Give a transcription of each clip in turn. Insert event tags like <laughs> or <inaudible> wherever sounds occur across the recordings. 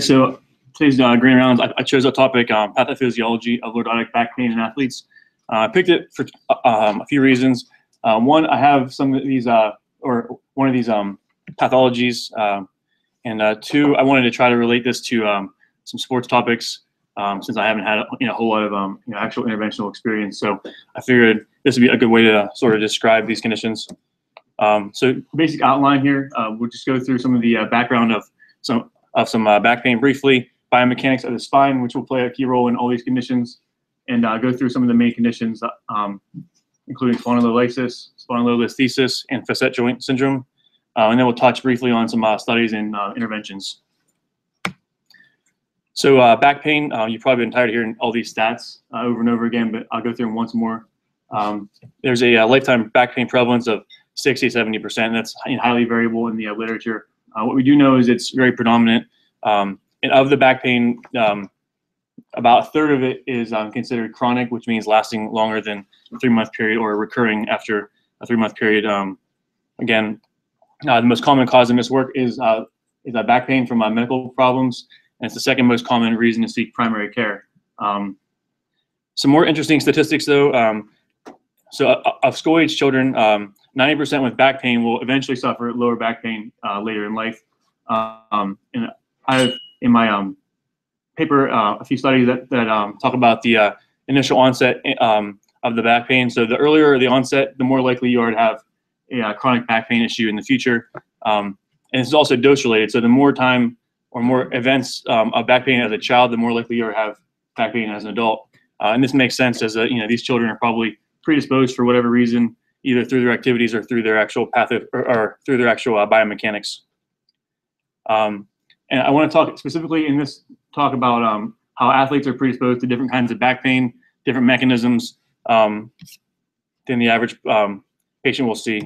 So today's uh, Rounds, I, I chose a topic, um, pathophysiology of lordotic back pain in athletes. Uh, I picked it for uh, um, a few reasons. Um, one, I have some of these, uh, or one of these um, pathologies, um, and uh, two, I wanted to try to relate this to um, some sports topics um, since I haven't had you know, a whole lot of you know, actual interventional experience. So I figured this would be a good way to sort of describe these conditions. So basic outline here, uh, we'll just go through some of the uh, background of some of some uh, back pain briefly, biomechanics of the spine, which will play a key role in all these conditions, and uh, go through some of the main conditions, um, including spondylolysis, spondylolisthesis, and facet joint syndrome. Uh, and then we'll touch briefly on some uh, studies and uh, interventions. So uh, back pain, you've probably been tired of hearing all these stats over and over again, but I'll go through them once more. Um, there's a, lifetime back pain prevalence of 60, 70%. That's highly variable in the literature. Uh, what we do know is it's very predominant. Um, and of the back pain, um, about a third of it is um, considered chronic, which means lasting longer than a three month period or recurring after a three month period. Um, again, uh, the most common cause of missed work is, uh, is back pain from uh, medical problems. And it's the second most common reason to seek primary care. Um, some more interesting statistics though. Um, so uh, of school age children, 90% with back pain will eventually suffer lower back pain uh, later in life. Um, and I have in my um, paper uh, a few studies that, that um, talk about the uh, initial onset um, of the back pain. So the earlier the onset, the more likely you are to have a uh, chronic back pain issue in the future. Um, and it's also dose related. So the more time or more events um, of back pain as a child, the more likely you are to have back pain as an adult. Uh, and this makes sense as you know these children are probably predisposed for whatever reason either through their activities or through their actual path or, or through their actual uh, biomechanics. Um, and I want to talk specifically in this talk about um, how athletes are predisposed to different kinds of back pain, different mechanisms um, than the average um, patient will see.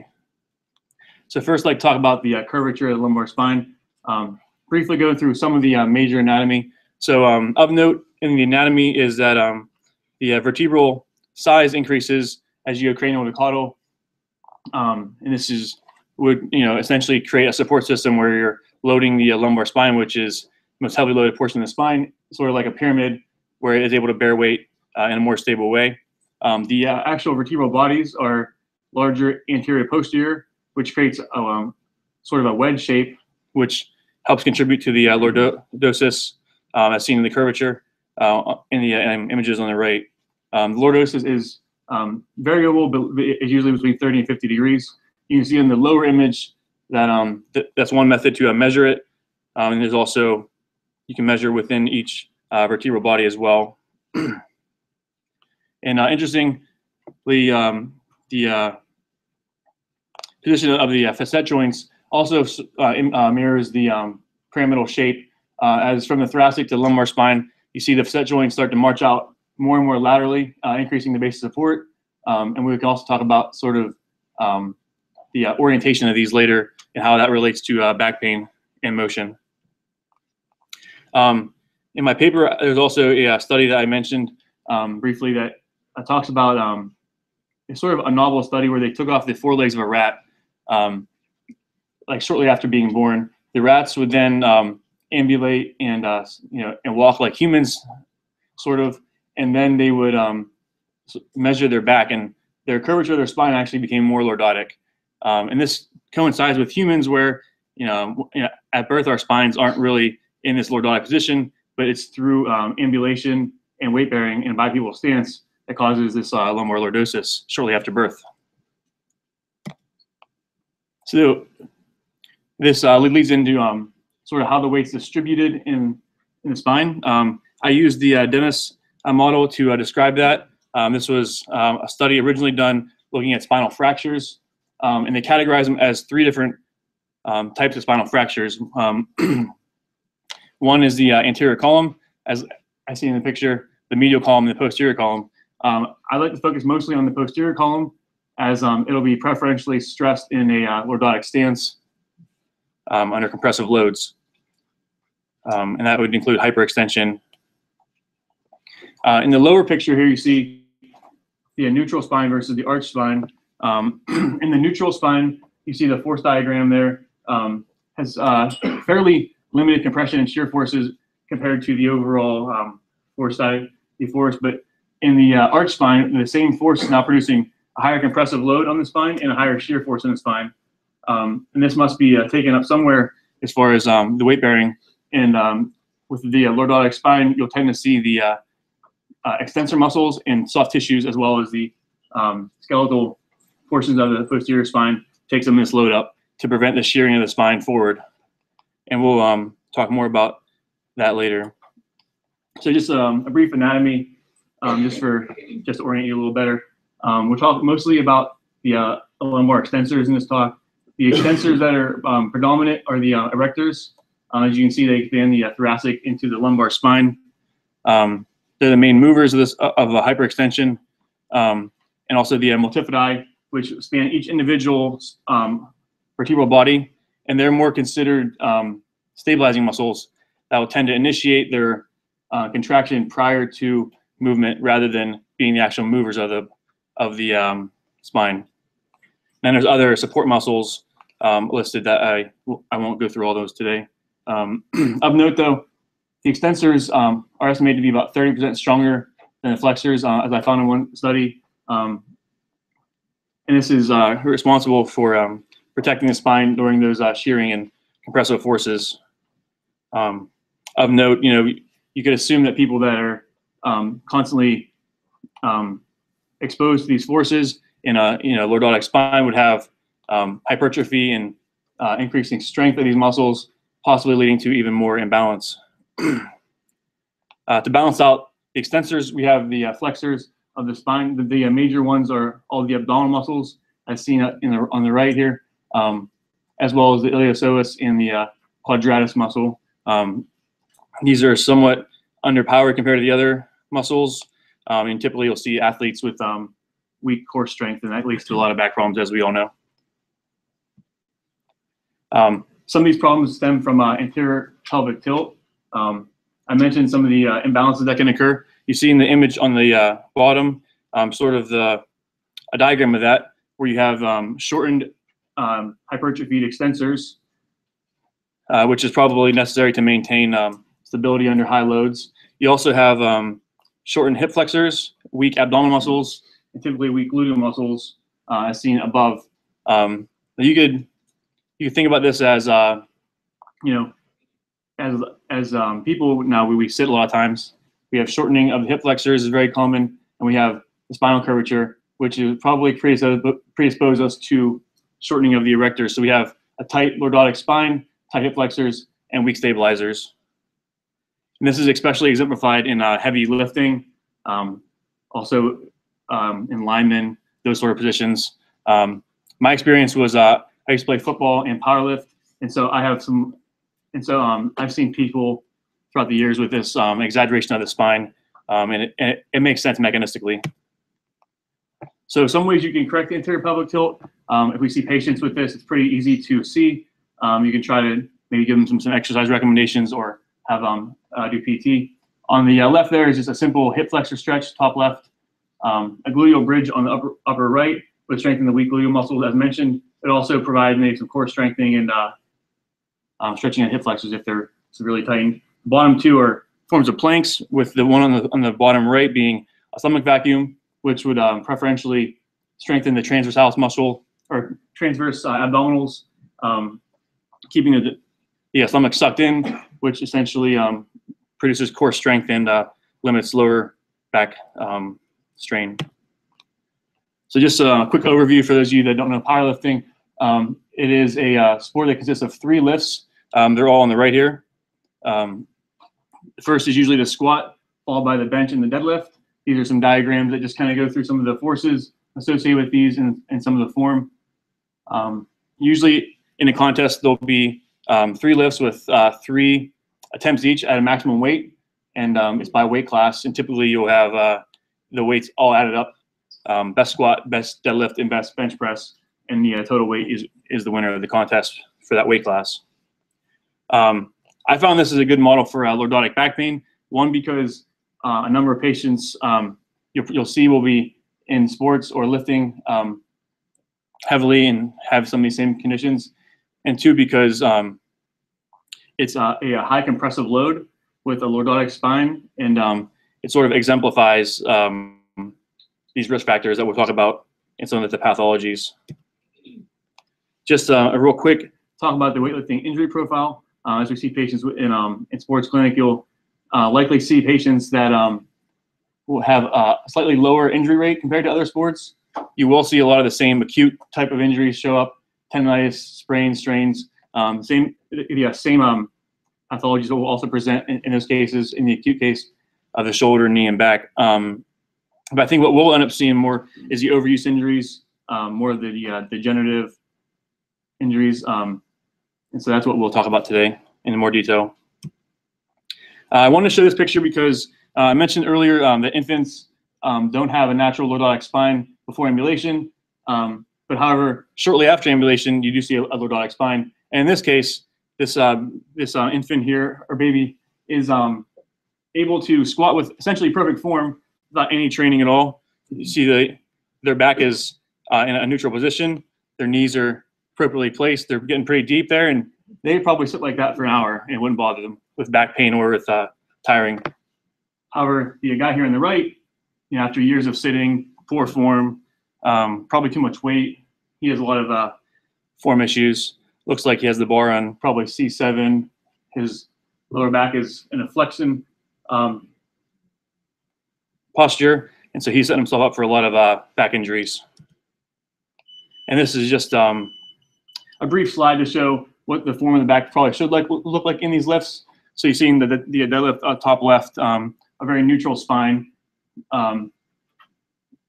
So first, like talk about the uh, curvature of the lumbar spine. Um, briefly go through some of the uh, major anatomy. So um, of note in the anatomy is that the uh, vertebral size increases as you go cranial to caudal, um, and this is would you know essentially create a support system where you're loading the uh, lumbar spine, which is most heavily loaded portion of the spine, sort of like a pyramid, where it is able to bear weight uh, in a more stable way. Um, the uh, actual vertebral bodies are larger anterior posterior, which creates a, um, sort of a wedge shape, which helps contribute to the uh, lordosis um, as seen in the curvature uh, in the uh, images on the right. Um, the lordosis is um, variable, but it's usually between 30 and 50 degrees. You can see in the lower image that um, th that's one method to uh, measure it. Um, and there's also, you can measure within each uh, vertebral body as well. <clears throat> and uh, interestingly, um, the uh, position of the uh, facet joints also uh, mirrors the um, pyramidal shape. as from the thoracic to lumbar spine, you see the facet joints start to march out more and more laterally, uh, increasing the base of support. Um, and we can also talk about sort of um, the uh, orientation of these later and how that relates to uh, back pain and motion. Um, in my paper, there's also a, uh, study that I mentioned um, briefly that uh, talks about um, it's sort of a novel study where they took off the forelegs of a rat, um, like shortly after being born. The rats would then ambulate and uh, you know and walk like humans, sort of, and then they would um, measure their back, and their curvature of their spine actually became more lordotic. Um, and this coincides with humans, where you know, you know, at birth our spines aren't really in this lordotic position, but it's through um, ambulation and weight bearing and bipedal stance that causes this uh, lumbar lordosis shortly after birth. So this uh, leads into um, sort of how the weight's distributed in, in the spine. Um, I use the uh, Denis model to uh, describe that. Um, this was um, a study originally done looking at spinal fractures, um, and they categorize them as three different um, types of spinal fractures. Um, <clears throat> one is the uh, anterior column, as I see in the picture, the medial column and the posterior column. Um, I like to focus mostly on the posterior column as it'll be preferentially stressed in a uh, lordotic stance under compressive loads. and that would include hyperextension, uh, in the lower picture here, you see the neutral spine versus the arch spine. Um, <clears throat> in the neutral spine, you see the force diagram there um, has uh, <clears throat> fairly limited compression and shear forces compared to the overall um, force side, the force. But in the uh, arch spine, the same force is now producing a higher compressive load on the spine and a higher shear force in the spine. Um, and this must be uh, taken up somewhere as far as um, the weight bearing. And um, with the uh, lordotic spine, you'll tend to see the uh, extensor muscles and soft tissues as well as the um, skeletal portions of the posterior spine take some of this load up to prevent the shearing of the spine forward. And we'll um, talk more about that later. So just um, a brief anatomy, um, just for just to orient you a little better. Um, we'll talk mostly about the uh, lumbar extensors in this talk. The extensors that are um, predominant are the uh, erectors. Uh, as you can see, they expand the uh, thoracic into the lumbar spine. Um, they're the main movers of this of a hyperextension, um, and also the uh, multifidi, which span each individual's um, vertebral body, and they're more considered um, stabilizing muscles that will tend to initiate their uh, contraction prior to movement rather than being the actual movers of the of the um, spine. Then there's other support muscles um, listed that I I won't go through all those today. Um, <clears throat> of note, though, the extensors um, are estimated to be about 30% stronger than the flexors, uh, as I found in one study. Um, and this is uh, responsible for um, protecting the spine during those uh, shearing and compressive forces. Um, of note, you know, you could assume that people that are um, constantly um, exposed to these forces in a you know lordotic spine would have hypertrophy and uh, increasing strength of these muscles, possibly leading to even more imbalance. <clears throat> uh, to balance out the extensors, we have the uh, flexors of the spine. The, the uh, major ones are all the abdominal muscles, as seen in the, on the right here, um, as well as the iliopsoas and the uh, quadratus muscle. Um, these are somewhat underpowered compared to the other muscles. Um, and typically you'll see athletes with um, weak core strength, and that leads to a lot of back problems, as we all know. Um, some of these problems stem from uh, anterior pelvic tilt. Um, I mentioned some of the uh, imbalances that can occur. You see in the image on the uh, bottom, um, sort of the a diagram of that, where you have um, shortened um, hypertrophied extensors, uh, which is probably necessary to maintain um, stability under high loads. You also have um, shortened hip flexors, weak abdominal muscles, and typically weak gluteal muscles, uh, as seen above. You could you could think about this as uh, you know, as as um, people now we, we sit a lot of times. We have shortening of the hip flexors is very common, and we have the spinal curvature, which is probably predispose, predispose us to shortening of the erectors. So we have a tight lordotic spine, tight hip flexors, and weak stabilizers. And this is especially exemplified in uh, heavy lifting, um, also um, in linemen, those sort of positions. Um, my experience was uh, I used to play football and powerlift, and so I have some, and so um, I've seen people throughout the years with this um, exaggeration of the spine, um, and, it, it, it, makes sense mechanistically. So some ways you can correct the anterior pelvic tilt. Um, if we see patients with this, it's pretty easy to see. Um, you can try to maybe give them some, some exercise recommendations or have um, uh, do PT. On the uh, left there is just a simple hip flexor stretch, top left. A gluteal bridge on the upper, upper right would strengthen the weak gluteal muscles as mentioned. It also provides maybe some core strengthening and uh, um, stretching of hip flexors if they're severely tightened. Bottom two are forms of planks, with the one on the on the bottom right being a stomach vacuum, which would um, preferentially strengthen the transversalis muscle or transverse uh, abdominals, um, keeping the, the stomach sucked in, which essentially um, produces core strength and uh, limits lower back um, strain. So just a quick overview for those of you that don't know powerlifting. Um, it is a uh, sport that consists of three lifts. Um, they're all on the right here. Um, first is usually the squat, followed by the bench and the deadlift. These are some diagrams that just kind of go through some of the forces associated with these and, and some of the form. Um, usually in a contest, there'll be um, three lifts with uh, three attempts each at a maximum weight, and um, it's by weight class. And typically you'll have uh, the weights all added up um, best squat, best deadlift, and best bench press, and the uh, total weight is is the winner of the contest for that weight class. Um, I found this is a good model for uh, lordotic back pain. One because uh, a number of patients um, you'll, you'll see will be in sports or lifting um, heavily and have some of these same conditions, and two because um, it's a, a high compressive load with a lordotic spine, and um, it sort of exemplifies um, these risk factors that we'll talk about in some of the pathologies. Just uh, a real quick talk about the weightlifting injury profile. Uh, as we see patients in, um, in sports clinic, you'll uh, likely see patients that um, will have a slightly lower injury rate compared to other sports. You will see a lot of the same acute type of injuries show up, tendonitis, sprains, strains, um, same, yeah, same um, pathologies that will also present in, in, those cases, in the acute case of the shoulder, knee, and back. Um, but I think what we'll end up seeing more is the overuse injuries, um, more of the uh, degenerative injuries. Um, and so that's what we'll talk about today in more detail. Uh, I want to show this picture because uh, I mentioned earlier um, that infants um, don't have a natural lordotic spine before ambulation. Um, but however, shortly after ambulation, you do see a, a lordotic spine. And in this case, this uh, this infant here or baby is um, able to squat with essentially perfect form without any training at all. You see the their back is uh, in a neutral position. Their knees are appropriately placed. They're getting pretty deep there, and they probably sit like that for an hour and it wouldn't bother them with back pain or with uh, tiring. However, the guy here on the right, you know, after years of sitting, poor form, um, probably too much weight, he has a lot of uh, form issues. Looks like he has the bar on probably C7. His lower back is in a flexion um, posture, and so he's set himself up for a lot of uh, back injuries. And this is just um, a brief slide to show what the form of the back probably should like look like in these lifts. So you're seeing the, the, the deadlift uh, top left, um, a very neutral spine. Um,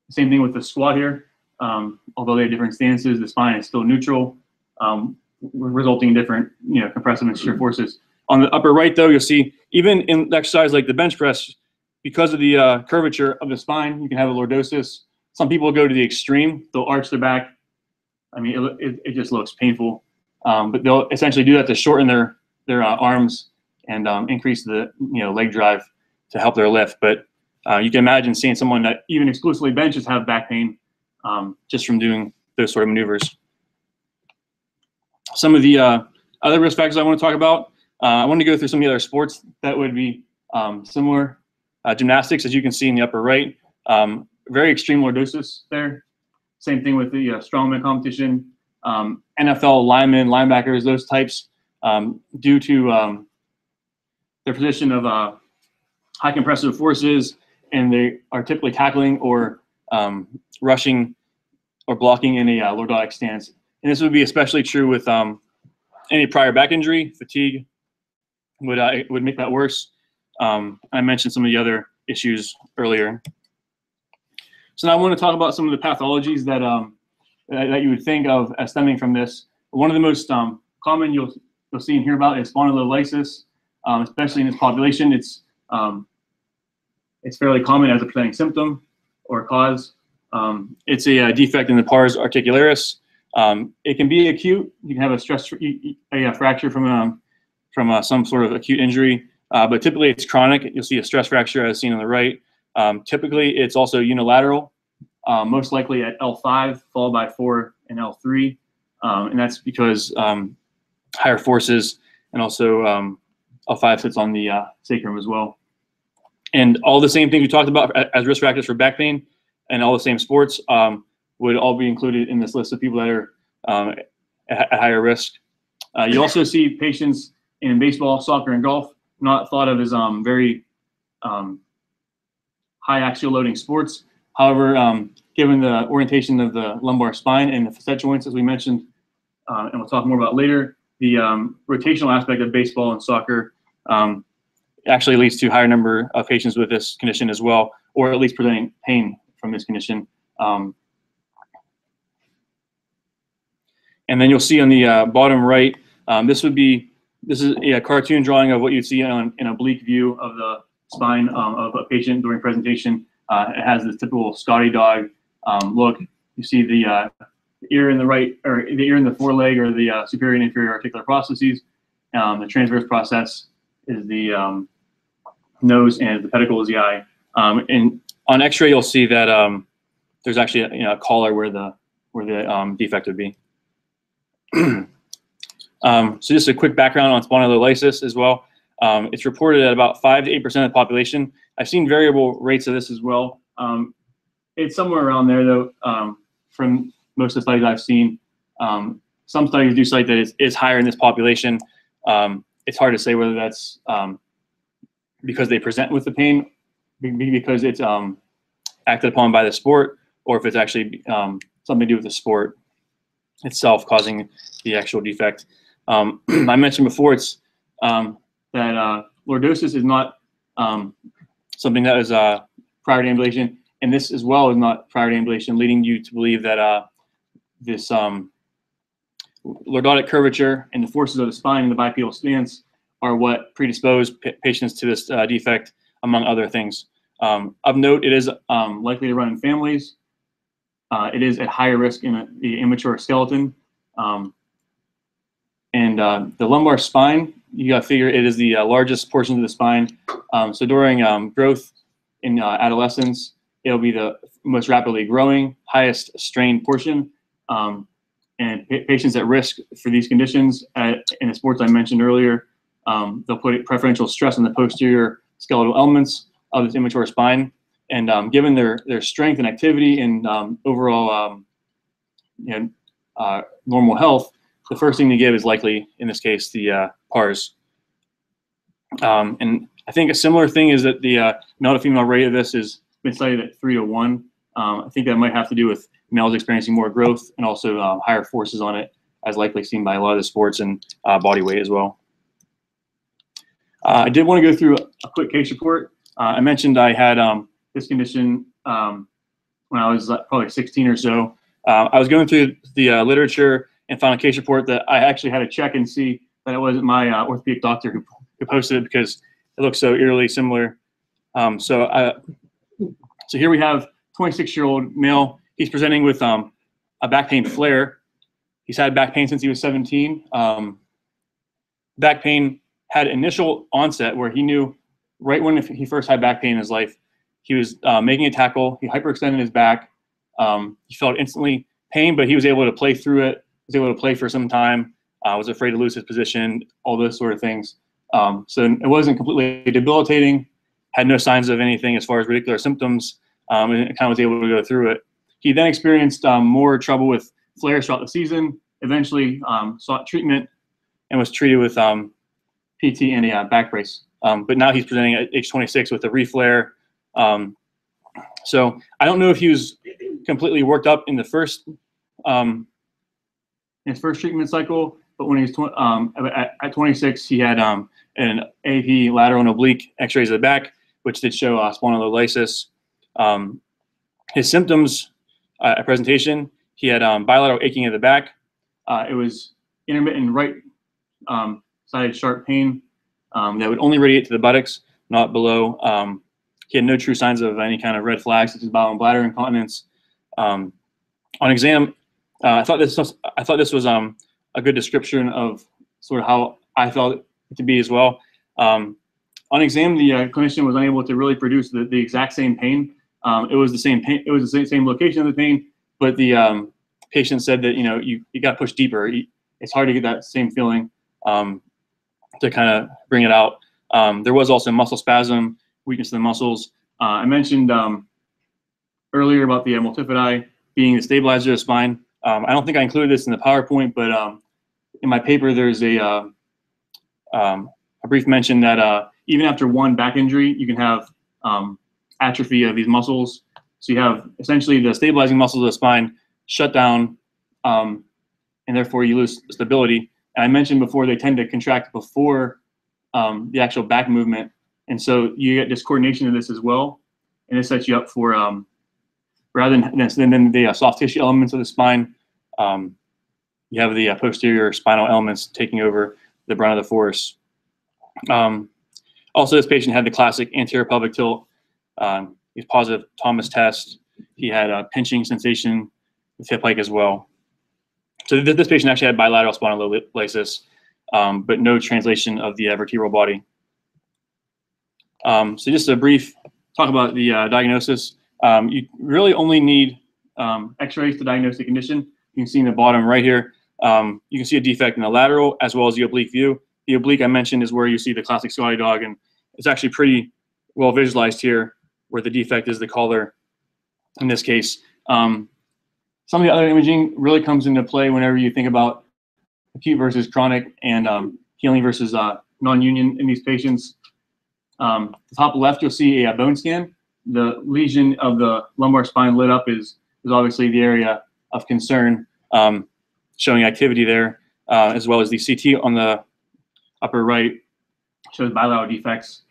same thing with the squat here. Um, although they have different stances, the spine is still neutral, um, resulting in different you know compressive and shear forces. On the upper right, though, you'll see even in exercise like the bench press, because of the uh, curvature of the spine, you can have a lordosis. Some people go to the extreme; they'll arch their back. I mean, it, it, it just looks painful. Um, but they'll essentially do that to shorten their their uh, arms and um, increase the you know leg drive to help their lift. But uh, you can imagine seeing someone that even exclusively benches have back pain um, just from doing those sort of maneuvers. Some of the uh, other risk factors I want to talk about. Uh, I want to go through some of the other sports that would be um, similar. Uh, gymnastics, as you can see in the upper right, um, very extreme lordosis there. Same thing with the uh, strongman competition. Um, NFL linemen, linebackers, those types, um, due to um, their position of uh, high compressive forces, and they are typically tackling or um, rushing or blocking in a uh, lordotic stance. And this would be especially true with um, any prior back injury, fatigue would uh, would make that worse. Um, I mentioned some of the other issues earlier. So now I want to talk about some of the pathologies that um, that you would think of as stemming from this. One of the most um, common you'll you'll see and hear about is spondylolysis, um, especially in this population. It's um, it's fairly common as a presenting symptom or cause. Um, it's a, a, defect in the pars articularis. Um, it can be acute. You can have a stress a, a fracture from um, from uh, some sort of acute injury, uh, but typically it's chronic. You'll see a stress fracture as seen on the right. Typically, it's also unilateral um, most likely at L5, followed by 4 and L3. Um, and that's because um, higher forces and also um, L5 sits on the uh, sacrum as well. And all the same things we talked about as risk factors for back pain and all the same sports um, would all be included in this list of people that are um, at, at, higher risk. Uh, you also see patients in baseball, soccer, and golf not thought of as very high axial loading sports However, um, given the orientation of the lumbar spine and the facet joints, as we mentioned, uh, and we'll talk more about later, the um, rotational aspect of baseball and soccer um, actually leads to higher number of patients with this condition as well, or at least presenting pain from this condition. Um, and then you'll see on the uh, bottom right, um, this would be, this is a cartoon drawing of what you'd see on an oblique view of the spine um, of a patient during presentation. Uh, it has this typical Scotty dog um, look. You see the uh, ear in the right, or the ear in the foreleg, or the uh, superior and inferior articular processes. Um, the transverse process is the um, nose, and the pedicle is the eye. Um, and on X-ray, you'll see that um, there's actually a, you know, a collar where the where the defect would be. <clears throat> So just a quick background on spondylolysis as well. Um, it's reported at about 5 to 8% of the population. I've seen variable rates of this as well. Um, it's somewhere around there, though, um, from most of the studies I've seen. Um, some studies do cite that it's, it's higher in this population. Um, it's hard to say whether that's um, because they present with the pain, because it's acted upon by the sport, or if it's actually something to do with the sport itself causing the actual defect. <clears throat> I mentioned before, it's that uh, lordosis is not um, something that is uh, prior to ambulation, and this as well is not prior to ambulation, leading you to believe that uh, this um, lordotic curvature and the forces of the spine and the bipedal stance are what predispose patients to this uh, defect, among other things. Um, of note, it is um, likely to run in families. Uh, it is at higher risk in a, the immature skeleton. Um, and uh, the lumbar spine you got to figure it is the uh, largest portion of the spine. Um, so during um, growth in uh, adolescence, it'll be the most rapidly growing, highest strain portion. Um, and patients at risk for these conditions at, in the sports I mentioned earlier, um, they'll put preferential stress on the posterior skeletal elements of this immature spine. And um, given their, their strength and activity and um, overall you know, uh, normal health, the first thing to give is likely, in this case, the uh, pars. Um, and I think a similar thing is that the uh, male to female rate of this has been studied at three to one. Um, I think that might have to do with males experiencing more growth and also uh, higher forces on it, as likely seen by a lot of the sports and uh, body weight as well. Uh, I did want to go through a quick case report. Uh, I mentioned I had um, this condition um, when I was probably 16 or so. Uh, I was going through the literature and found a case report that I actually had to check and see that it wasn't my uh, orthopedic doctor who, who posted it because it looks so eerily similar. Um, so, I, so here we have 26 year old male. He's presenting with um, a back pain flare. He's had back pain since he was 17. Um, back pain had initial onset where he knew right when he first had back pain in his life, he was uh, making a tackle. He hyperextended his back. Um, he felt instantly pain, but he was able to play through it was able to play for some time. I uh, was afraid to lose his position, all those sort of things. Um, so it wasn't completely debilitating. Had no signs of anything as far as radicular symptoms, um, and kind of was able to go through it. He then experienced um, more trouble with flares throughout the season. Eventually, um, sought treatment and was treated with um, PT and a uh, back brace. Um, but now he's presenting at age 26 with a reflare. so I don't know if he was completely worked up in the first um, his first treatment cycle, but when he was tw- um, at, at, 26, he had um, an AP lateral and oblique X-rays of the back, which did show uh, spondylolysis. Um, his symptoms uh, at presentation, he had um, bilateral aching of the back. Uh, it was intermittent right um, sided sharp pain um, that would only radiate to the buttocks, not below. He had no true signs of any kind of red flags, such as bowel and bladder incontinence. On exam, uh, I thought this was I thought this was um, a good description of sort of how I felt it to be as well. Um, on exam, the uh, clinician was unable to really produce the, the exact same pain. Um, it was the same pain. It was the same, same location of the pain, but the um, patient said that you know you, you got pushed push deeper. It's hard to get that same feeling um, to kind of bring it out. Um, there was also muscle spasm, weakness of the muscles. Uh, I mentioned um, earlier about the multifidi being the stabilizer of the spine. Um, I don't think I included this in the PowerPoint, but um, in my paper, there's a, uh, um, a brief mention that uh, even after one back injury, you can have um, atrophy of these muscles. So you have essentially the stabilizing muscles of the spine shut down, um, and therefore you lose stability. And I mentioned before they tend to contract before um, the actual back movement, and so you get discoordination of this as well, and it sets you up for rather than, than the uh, soft tissue elements of the spine, um, you have the uh, posterior spinal elements taking over the brunt of the force. Um, also, this patient had the classic anterior pelvic tilt. Um, he's positive Thomas test. He had a pinching sensation with hip hike as well. So th this patient actually had bilateral spondylolysis, um, but no translation of the uh, vertebral body. Um, so just a brief talk about the uh, diagnosis. Um, you really only need um, x-rays to diagnose the condition. You can see in the bottom right here, um, you can see a defect in the lateral as well as the oblique view. The oblique I mentioned is where you see the classic Scotty dog, and it's actually pretty well visualized here, where the defect is the collar in this case. Um, some of the other imaging really comes into play whenever you think about acute versus chronic and um, healing versus uh, non-union in these patients. Um, the top left, you'll see a, a, bone scan. The lesion of the lumbar spine lit up is, is obviously the area of concern, um, showing activity there, uh, as well as the CT on the upper right shows bilateral defects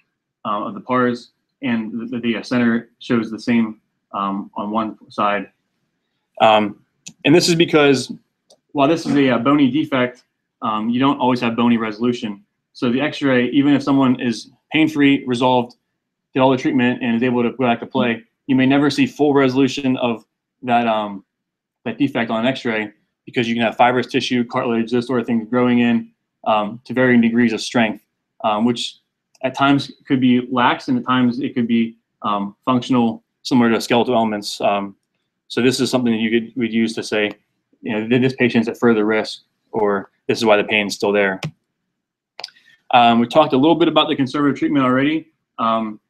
uh, of the pars, and the, the, center shows the same um, on one side. Um, and this is because while this is a, a bony defect, um, you don't always have bony resolution. So the x-ray, even if someone is pain-free, resolved, did all the treatment, and is able to go back to play, you may never see full resolution of that, um, that defect on x-ray because you can have fibrous tissue, cartilage, those sort of things growing in um, to varying degrees of strength, um, which at times could be lax and at times it could be um, functional, similar to skeletal elements. Um, so this is something that you could would use to say, you know, this patient's at further risk, or this is why the pain's still there. Um, we talked a little bit about the conservative treatment already. Um,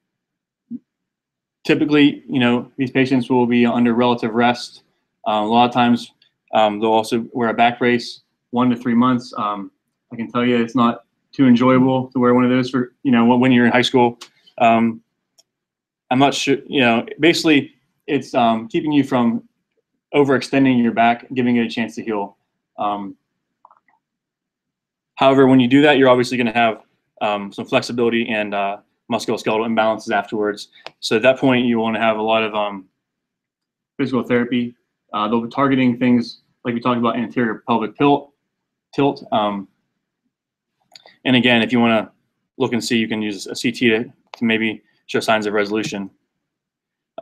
typically, you know, these patients will be under relative rest. Uh, a lot of times, um, they'll also wear a back brace one to three months. Um, I can tell you, it's not too enjoyable to wear one of those for you know when you're in high school. Um, I'm not sure. You know, basically, it's um, keeping you from overextending your back, giving it a chance to heal. Um, however, when you do that, you're obviously going to have some flexibility and uh, musculoskeletal imbalances afterwards. So at that point, you want to have a lot of um, physical therapy. Uh, they'll be targeting things like we talked about anterior pelvic tilt. tilt. Um, and again, if you want to look and see, you can use a CT to, to maybe show signs of resolution.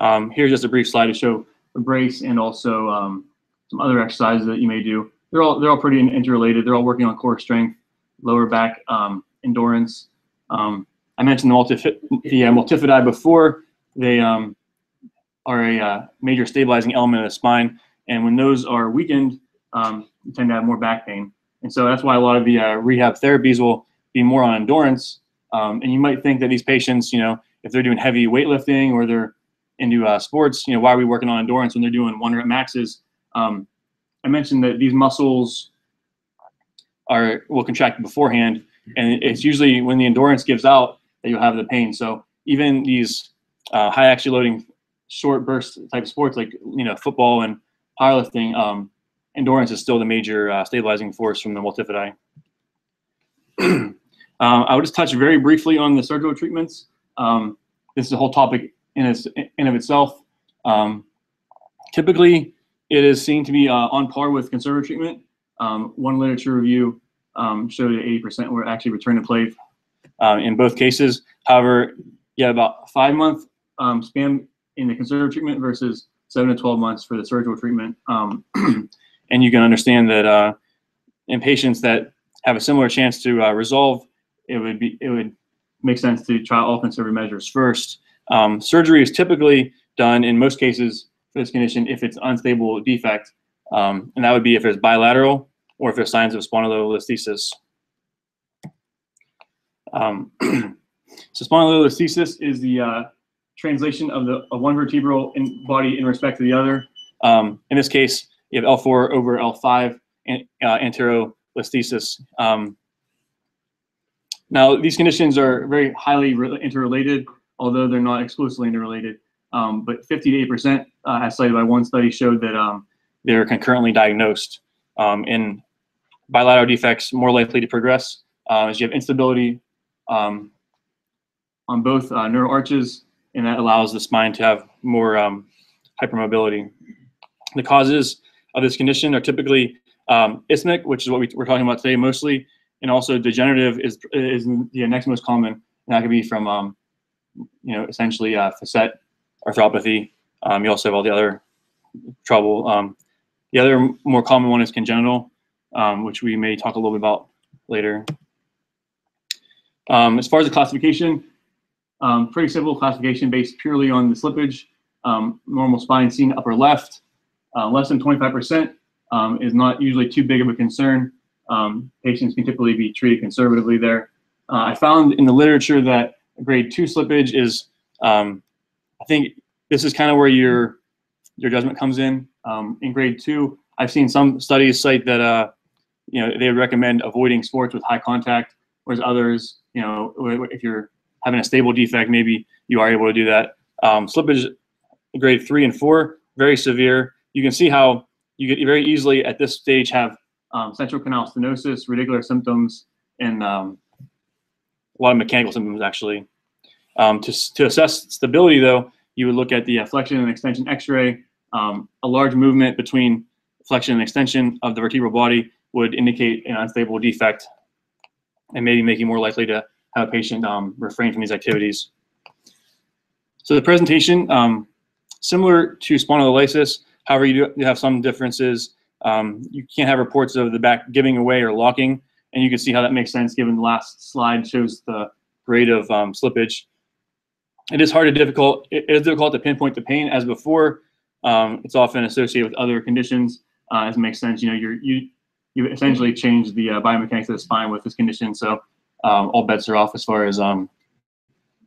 Um, here's just a brief slide to show a brace and also um, some other exercises that you may do. They're all they're all pretty interrelated. They're all working on core strength, lower back um, endurance. Um, I mentioned the, multif the uh, multifidi before. They um, are a uh, major stabilizing element of the spine, and when those are weakened, um, you tend to have more back pain. And so that's why a lot of the uh, rehab therapies will be more on endurance. and you might think that these patients, you know, if they're doing heavy weightlifting or they're into uh, sports, you know, why are we working on endurance when they're doing one rep maxes? Um, I mentioned that these muscles are will contract beforehand, and it's usually when the endurance gives out that you'll have the pain. So even these uh, high actually loading short burst type sports like you know football and powerlifting, um, endurance is still the major uh, stabilizing force from the multifidi. <clears throat> um, I would just touch very briefly on the surgical treatments. Um, this is a whole topic in, its, in of itself. Um, typically, it is seen to be uh, on par with conservative treatment. Um, one literature review um, showed that 80% were actually returned to play uh, in both cases. However, yeah, about five month um, span in the conservative treatment versus seven to 12 months for the surgical treatment. Um, <clears throat> and you can understand that uh, in patients that have a similar chance to uh, resolve, it would be it would make sense to try all conservative measures first. Um, surgery is typically done in most cases for this condition if it's unstable defect, um, and that would be if it's bilateral or if there's signs of spondylolisthesis. Um, <clears throat> so spondylolisthesis is the uh, translation of the of one vertebral in body in respect to the other. Um, in this case, you have L4 over L5 and, uh. Um, now, these conditions are very highly interrelated although they're not exclusively interrelated. Um, but 50 to 8%, uh, as cited by one study, showed that um, they're concurrently diagnosed. Um, in bilateral defects, more likely to progress uh, as you have instability um, on both uh, neural arches, and that allows the spine to have more um, hypermobility. The causes of this condition are typically um, isthmic, which is what we, are talking about today mostly, and also degenerative is, is the next most common, and that could be from um, you know, essentially uh, facet arthropathy. Um, you also have all the other trouble. Um, the other more common one is congenital, um, which we may talk a little bit about later. Um, as far as the classification, um, pretty simple classification based purely on the slippage. Um, normal spine seen upper left, uh, less than 25% um, is not usually too big of a concern. Um, patients can typically be treated conservatively there. Uh, I found in the literature that grade two slippage is, um, I think this is kind of where your your judgment comes in. In grade two, I've seen some studies cite that uh, you know they recommend avoiding sports with high contact, whereas others, you know, if you're having a stable defect, maybe you are able to do that. Um, slippage grade three and four, very severe. You can see how you get very easily at this stage have um, central canal stenosis, radicular symptoms, and um, a lot of mechanical symptoms actually. Um, to, to assess stability though, you would look at the uh, flexion and extension x-ray. Um, a large movement between flexion and extension of the vertebral body would indicate an unstable defect and maybe make you more likely to have a patient um, refrain from these activities. So the presentation, um, similar to spondylolysis, however, you, do, have some differences. Um, you can't have reports of the back giving away or locking, and you can see how that makes sense given the last slide shows the rate of um, slippage. It is hard to difficult. It is difficult to pinpoint the pain as before. Um, it's often associated with other conditions, uh, as it makes sense. You know, you're, you you essentially changed the uh, biomechanics of the spine with this condition, so um, all bets are off as far as um,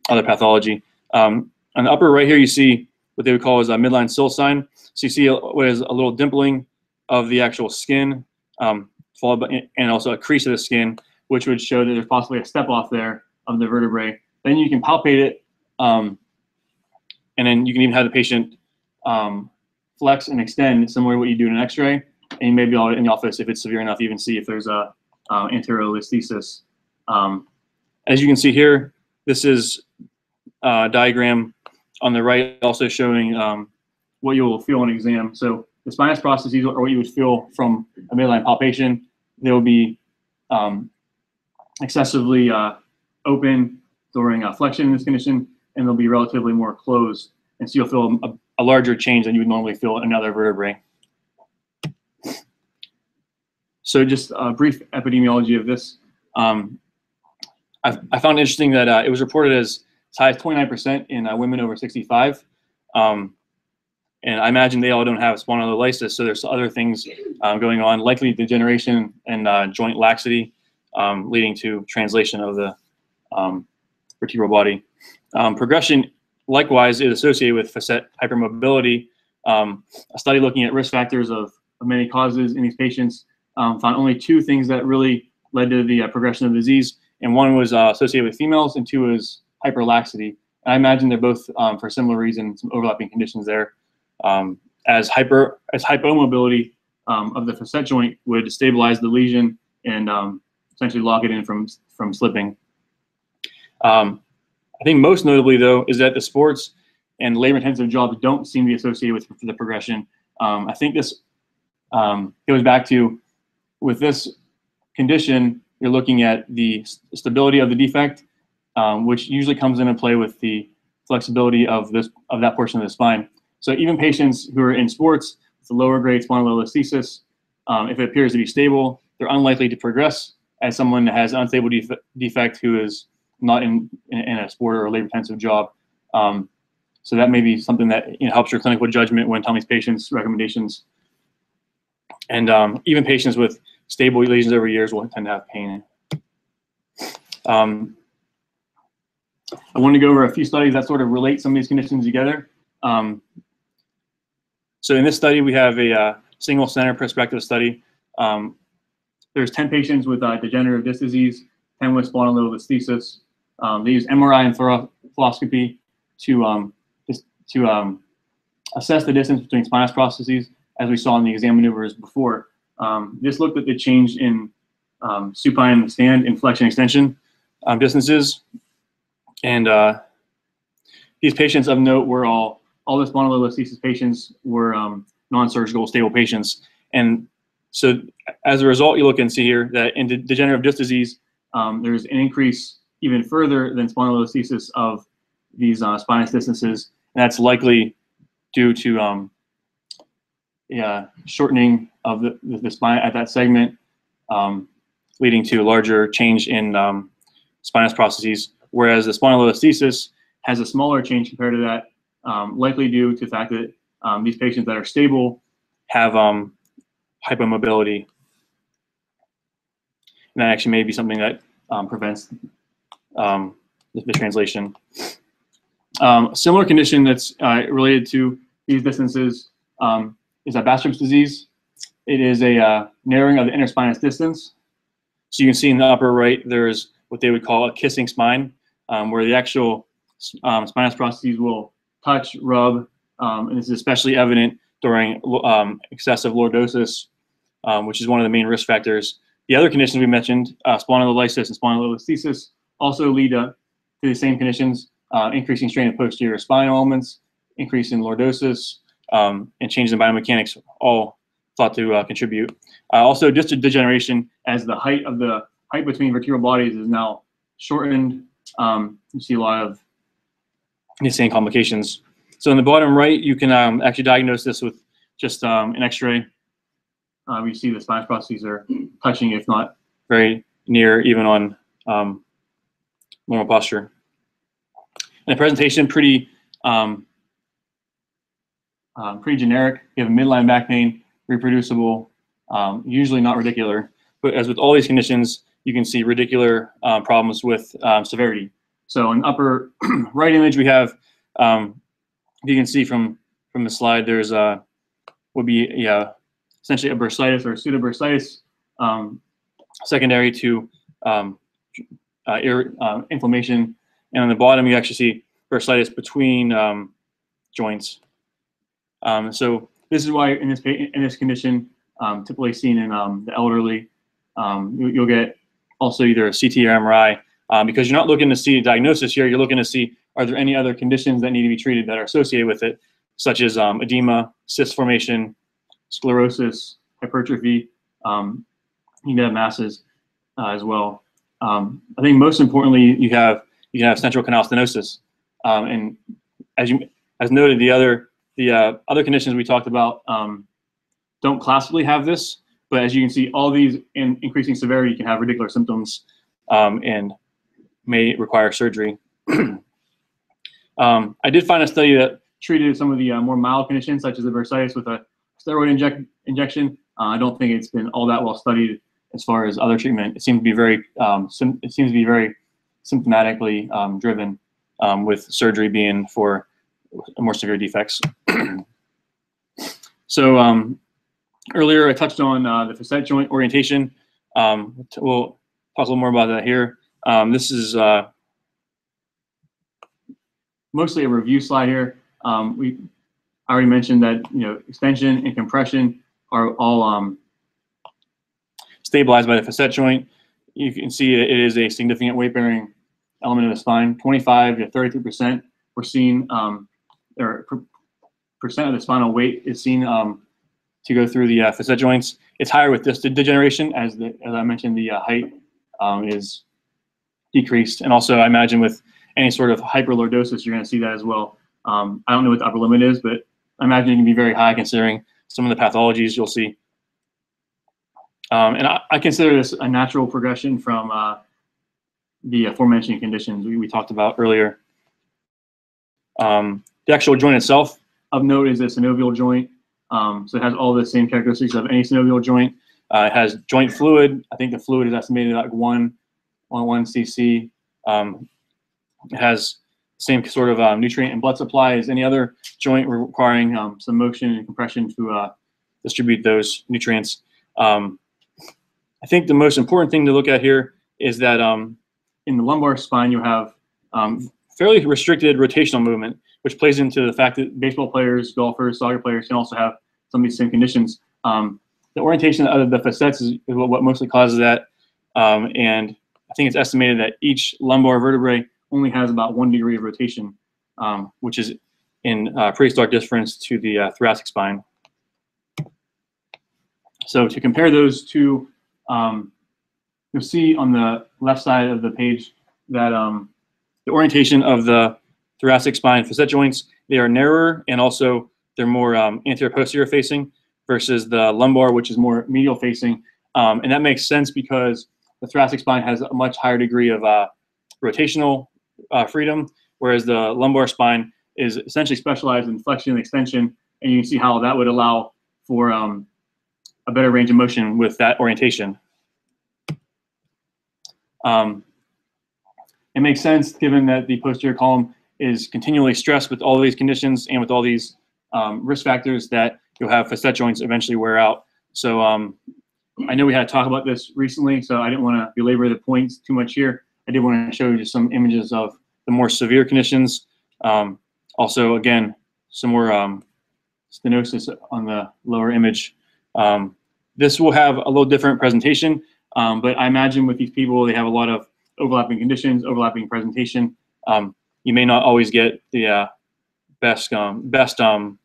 other pathology. Um, on the upper right here, you see what they would call as a midline sill sign. So you see what is a little dimpling of the actual skin, um, followed by, and also a crease of the skin, which would show that there's possibly a step off there of the vertebrae. Then you can palpate it, um, and then you can even have the patient um, flex and extend, similar to what you do in an X-ray. And maybe in the office, if it's severe enough, even see if there's a uh, anterior. Um, as you can see here, this is a diagram on the right also showing um, what you will feel on exam. So the spinous processes are what you would feel from a midline palpation. They will be um, excessively uh, open during uh, flexion in this condition, and they'll be relatively more closed. And so you'll feel a, a larger change than you would normally feel in another vertebrae. So just a brief epidemiology of this. Um, I, I, found interesting that uh, it was reported as as high as 29% in uh, women over 65. Um, and I imagine they all don't have spondylolysis, so there's other things uh, going on, likely degeneration and uh, joint laxity, um, leading to translation of the um, vertebral body. Um, progression, likewise, is associated with facet hypermobility. Um, a study looking at risk factors of, of many causes in these patients um, found only two things that really led to the uh, progression of the disease, and one was uh, associated with females, and two was hyperlaxity. And I imagine they're both um, for similar reasons, some overlapping conditions there. Um, as hyper as hypomobility um, of the facet joint would stabilize the lesion and um, essentially lock it in from from slipping. Um, I think most notably though is that the sports and labor-intensive jobs don't seem to be associated with the progression. Um, I think this goes back to with this condition, you're looking at the stability of the defect um, which usually comes into play with the flexibility of this of that portion of the spine. So even patients who are in sports with a lower grade spondylolisthesis, um, if it appears to be stable, they're unlikely to progress as someone that has an unstable def defect who is not in, in, in a sport or a labor intensive job. Um, so that may be something that you know, helps your clinical judgment when telling these patients recommendations. And um, even patients with stable lesions over years will tend to have pain. Um, I want to go over a few studies that sort of relate some of these conditions together. Um, so in this study, we have a uh, single center prospective study. Um, there's 10 patients with uh, degenerative disc disease, 10 with spondylolisthesis. Um, they use MRI and fluoroscopy to, um, to um, assess the distance between spinous processes, as we saw in the exam maneuvers before. Um, this looked at the change in supine stand and flexion extension distances and uh, these patients of note were all, all the spondylolisthesis patients were um, non-surgical stable patients. And so as a result, you look and see here that in de degenerative disc disease, um, there's an increase even further than spondylolisthesis of these uh, spinous distances. And that's likely due to um, yeah, shortening of the, the, spine at that segment, um, leading to a larger change in um, spinous processes whereas the spondylolisthesis has a smaller change compared to that, um, likely due to the fact that um, these patients that are stable have um, hypomobility. And that actually may be something that um, prevents the, the translation. A similar condition that's uh, related to these distances is a Baastrup's disease. It is a uh, narrowing of the interspinous distance. So you can see in the upper right, there's what they would call a kissing spine, um, where the actual um, spinous processes will touch, rub, um, and this is especially evident during um, excessive lordosis, um, which is one of the main risk factors. The other conditions we mentioned, uh, spondylolysis and spondylolisthesis, also lead to, to the same conditions, uh, increasing strain of posterior spinal elements, increase in lordosis, um, and changes in biomechanics, all thought to uh, contribute. Uh, also, distal degeneration as the height of the height between vertebral bodies is now shortened. Um, you see a lot of the same complications. So in the bottom right, you can um, actually diagnose this with just um, an X-ray. Uh, we see the spinous processes are touching, if not very near, even on um, normal posture. And the presentation pretty um, um, pretty generic. You have a midline back pain, reproducible, um, usually not radicular. But as with all these conditions, you can see radicular um, problems with um, severity. So in upper <clears throat> right image, we have, um, you can see from from the slide, there's a would be yeah, essentially a bursitis or a pseudobursitis um, secondary to um, uh, uh, inflammation. And on the bottom, you actually see bursitis between um, joints. So this is why in this in this condition, um, typically seen in um, the elderly, um, you, will get also either a CT or MRI um, because you're not looking to see a diagnosis here. You're looking to see are there any other conditions that need to be treated that are associated with it, such as um, edema, cyst formation, sclerosis, hypertrophy. you can have masses uh, as well. I think most importantly, you have you have central canal stenosis, and as you as noted, the other the uh, other conditions we talked about um, don't classically have this, but as you can see, all these in increasing severity can have radicular symptoms um, and may require surgery. <clears throat> um, I did find a study that treated some of the uh, more mild conditions, such as the bursitis, with a steroid inject injection. Uh, I don't think it's been all that well studied as far as other treatment. It seems to be very, um, it seems to be very symptomatically um, driven, um, with surgery being for more severe defects. <clears throat> so um, earlier I touched on uh, the facet joint orientation. Um, we'll talk a little more about that here. Um, this is uh, mostly a review slide here. Um, we already mentioned that you know extension and compression are all um, stabilized by the facet joint. You can see it is a significant weight-bearing element of the spine, 25 to 33 percent. We're seeing um, or percent of the spinal weight is seen um, to go through the uh, facet joints. It's higher with distal degeneration, as the as I mentioned, the uh, height um, is decreased, and also I imagine with any sort of hyperlordosis, you're going to see that as well. Um, I don't know what the upper limit is, but I imagine it can be very high considering some of the pathologies you'll see. Um, and I, I, consider this a natural progression from uh, the aforementioned conditions we, we talked about earlier. Um, the actual joint itself of note is a synovial joint. Um, so it has all the same characteristics of any synovial joint. Uh, it has joint fluid. I think the fluid is estimated like one on one cc. Um, it has same sort of uh, nutrient and blood supply as any other joint requiring um, some motion and compression to uh, distribute those nutrients. Um, I think the most important thing to look at here is that um, in the lumbar spine you have um, fairly restricted rotational movement which plays into the fact that baseball players, golfers, soccer players can also have some of these same conditions. Um, the orientation of the facets is, what, what, mostly causes that. Um, and I think it's estimated that each lumbar vertebrae only has about one degree of rotation, um, which is in uh, pretty stark difference to the uh, thoracic spine. So to compare those two, um, you'll see on the left side of the page that um, the orientation of the thoracic spine facet joints, they are narrower and also they're more um, anterior posterior facing versus the lumbar, which is more medial facing. Um, and that makes sense because the thoracic spine has a much higher degree of uh, rotational uh, freedom, whereas the lumbar spine is essentially specialized in flexion and extension. And you can see how that would allow for um, a better range of motion with that orientation. Um, it makes sense given that the posterior column is continually stressed with all these conditions and with all these um, risk factors that you'll have facet joints eventually wear out. So um, I know we had to talk about this recently, so I didn't want to belabor the points too much here. I did want to show you some images of the more severe conditions. Um, also, again, some more um, stenosis on the lower image. Um, this will have a little different presentation, um, but I imagine with these people, they have a lot of overlapping conditions, overlapping presentation. Um, you may not always get the uh, best um, best um,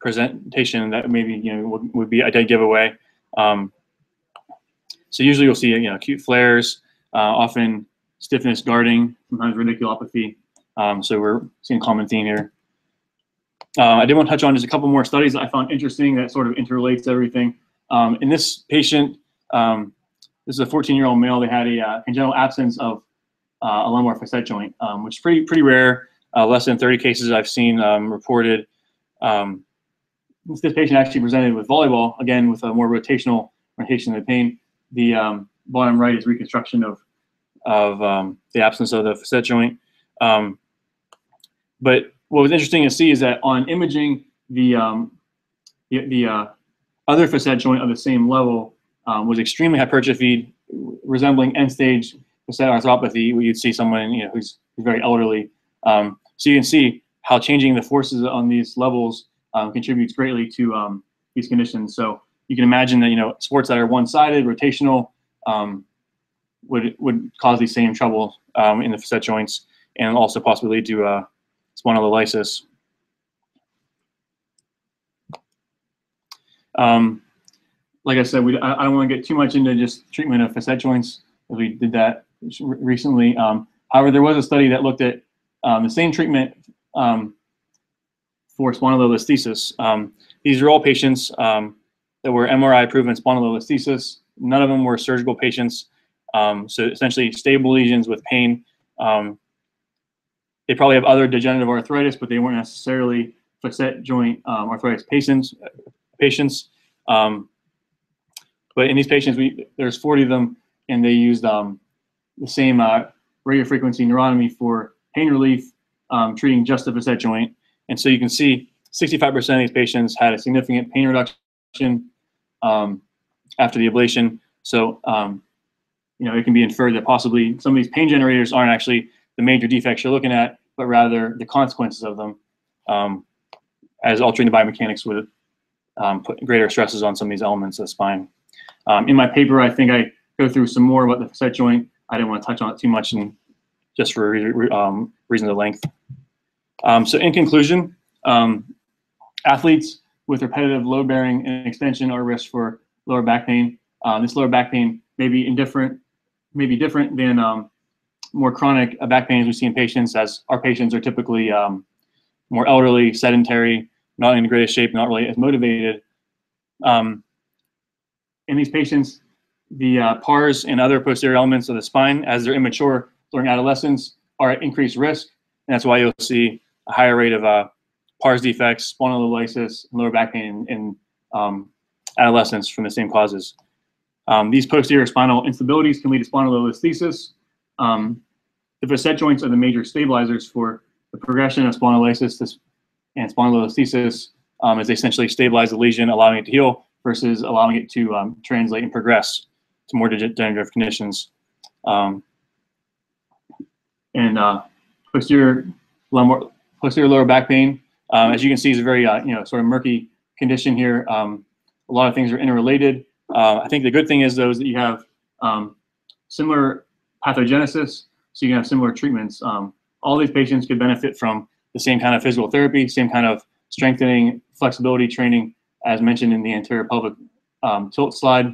presentation that maybe you know would, would be a dead giveaway. Um, so usually you'll see you know acute flares, uh, often stiffness, guarding, sometimes radiculopathy. Um, so we're seeing a common theme here. Uh, I did want to touch on just a couple more studies that I found interesting that sort of interrelates everything. Um, in this patient, um, this is a 14-year-old male. They had a uh, congenital absence of uh, a lumbar facet joint, um, which is pretty pretty rare. Uh, less than 30 cases I've seen um, reported. Um, this patient actually presented with volleyball again with a more rotational rotation of the pain. The um, bottom right is reconstruction of of um, the absence of the facet joint. Um, but what was interesting to see is that on imaging, the the, the uh, other facet joint of the same level was extremely hypertrophied, resembling end-stage facet arthropathy, you'd see someone you know who's, very elderly. Um, so you can see how changing the forces on these levels um, contributes greatly to um, these conditions. So you can imagine that you know sports that are one-sided, rotational, um, would would cause these same trouble um, in the facet joints, and also possibly lead to uh, spondylolysis. Um, like I said, we, I, I don't want to get too much into just treatment of facet joints, as we did that recently. Um, however, there was a study that looked at um, the same treatment um, for spondylolisthesis. Um, these are all patients um, that were MRI proven spondylolisthesis. None of them were surgical patients. So essentially stable lesions with pain. they probably have other degenerative arthritis, but they weren't necessarily facet joint arthritis patients. patients. But in these patients, we there's 40 of them, and they used um, the same uh, radio frequency neurotomy for pain relief, um, treating just the facet joint. And so you can see 65% of these patients had a significant pain reduction um, after the ablation. So, um, you know, it can be inferred that possibly some of these pain generators aren't actually the major defects you're looking at, but rather the consequences of them, um, as altering the biomechanics would um, put greater stresses on some of these elements of the spine. Um, in my paper, I think I go through some more about the facet joint. I didn't want to touch on it too much, and just for um, reasons of length. Um, so, in conclusion, um, athletes with repetitive load bearing and extension are at risk for lower back pain. Uh, this lower back pain may be indifferent, may be different than um, more chronic back pains we see in patients, as our patients are typically um, more elderly, sedentary, not in the greatest shape, not really as motivated. Um, in these patients, the uh, pars and other posterior elements of the spine, as they're immature during adolescence, are at increased risk. And that's why you'll see a higher rate of uh, pars defects, spondylolysis, and lower back pain in, in um, adolescence from the same causes. Um, these posterior spinal instabilities can lead to spondylolisthesis. Um, the facet joints are the major stabilizers for the progression of spondylolysis and spondylolisthesis um, as they essentially stabilize the lesion, allowing it to heal versus allowing it to um, translate and progress to more degenerative conditions. Um, and uh, posterior lumbar, posterior lower back pain, um, as you can see, is a very uh, you know sort of murky condition here. Um, a lot of things are interrelated. Uh, I think the good thing is though is that you have um, similar pathogenesis, so you can have similar treatments. Um, all these patients could benefit from the same kind of physical therapy, same kind of strengthening, flexibility training, as mentioned in the anterior pelvic um, tilt slide.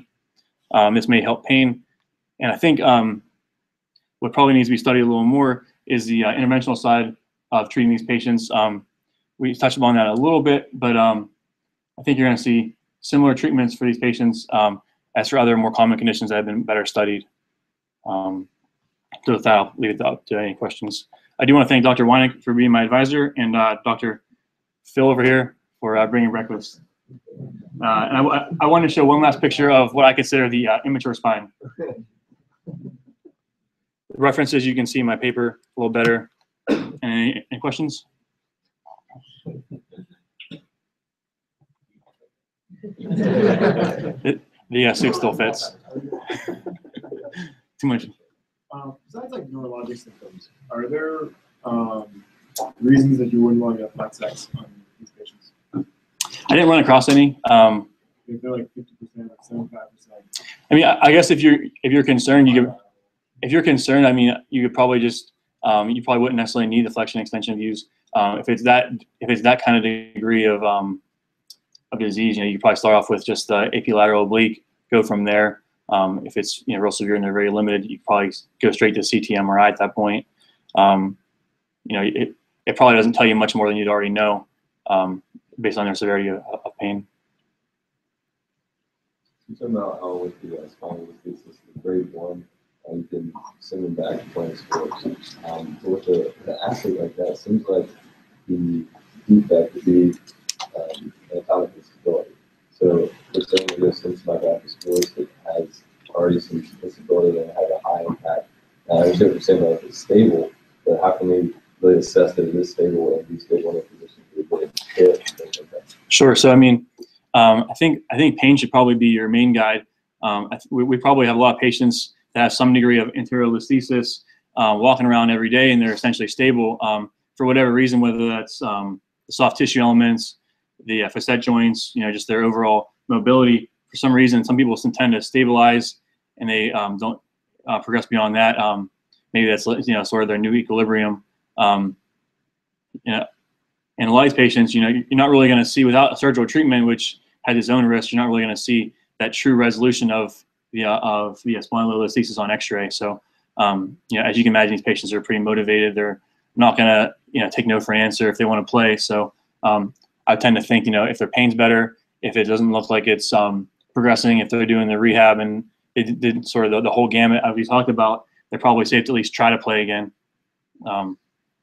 Um, this may help pain. And I think um, what probably needs to be studied a little more is the uh, interventional side of treating these patients. Um, we touched upon that a little bit, but um, I think you're going to see similar treatments for these patients um, as for other more common conditions that have been better studied. so with that, I'll leave it up to any questions. I do want to thank Dr. Weinig for being my advisor and uh, Dr. Phil over here for uh, bringing breakfast Uh, and I, wa- I want to show one last picture of what I consider the uh, immature spine. <laughs> References you can see in my paper a little better. Any, any questions? <laughs> The uh, suit still fits. <laughs> Too much. Um, besides like neurologic symptoms, are there um, reasons that you wouldn't want to have flex X on these patients? I didn't run across any. Um, If they're like fifty percent seventy-five percent. I mean, I, I guess if you're if you're concerned, you could if you're concerned, I mean, you could probably just um, you probably wouldn't necessarily need the flexion extension views. Um, if it's that if it's that kind of degree of um, of disease, you know, you probably start off with just uh, AP lateral oblique, go from there. Um, if it's you know real severe and they're very limited, you probably go straight to CT MRI at that point. Um, you know, it it probably doesn't tell you much more than you'd already know um, based on their severity of, of pain. You talking about how with the uh, spondylolisthesis, the grade one, uh, you can send them back playing sports. Um, so with the, the athlete like that, seems like the defect would be um, anatomic instability. So for someone who goes into my back to sports that has already some instability and has a high impact, now, I understand what you're saying about if it's stable, but how can we really assess that it is stable and be stable in Sure. So I mean, um, I think I think pain should probably be your main guide. Um, we, we probably have a lot of patients that have some degree of anterior listhesis, uh, walking around every day, and they're essentially stable um, for whatever reason, whether that's um, the soft tissue elements, the uh, facet joints, you know, just their overall mobility. For some reason, some people tend to stabilize and they um, don't uh, progress beyond that. Um, maybe that's you know sort of their new equilibrium. Um, you know, and a lot of these patients, you know, you're not really going to see without surgical treatment, which has its own risks. You're not really going to see that true resolution of the uh, of the spondylolisthesis on X-ray. So, um, you know, as you can imagine, these patients are pretty motivated. They're not going to, you know, take no for an answer if they want to play. So, um, I tend to think, you know, if their pain's better, if it doesn't look like it's um, progressing, if they're doing the rehab and did, did sort of the, the whole gamut as we talked about, they're probably safe to at least try to play again. Um,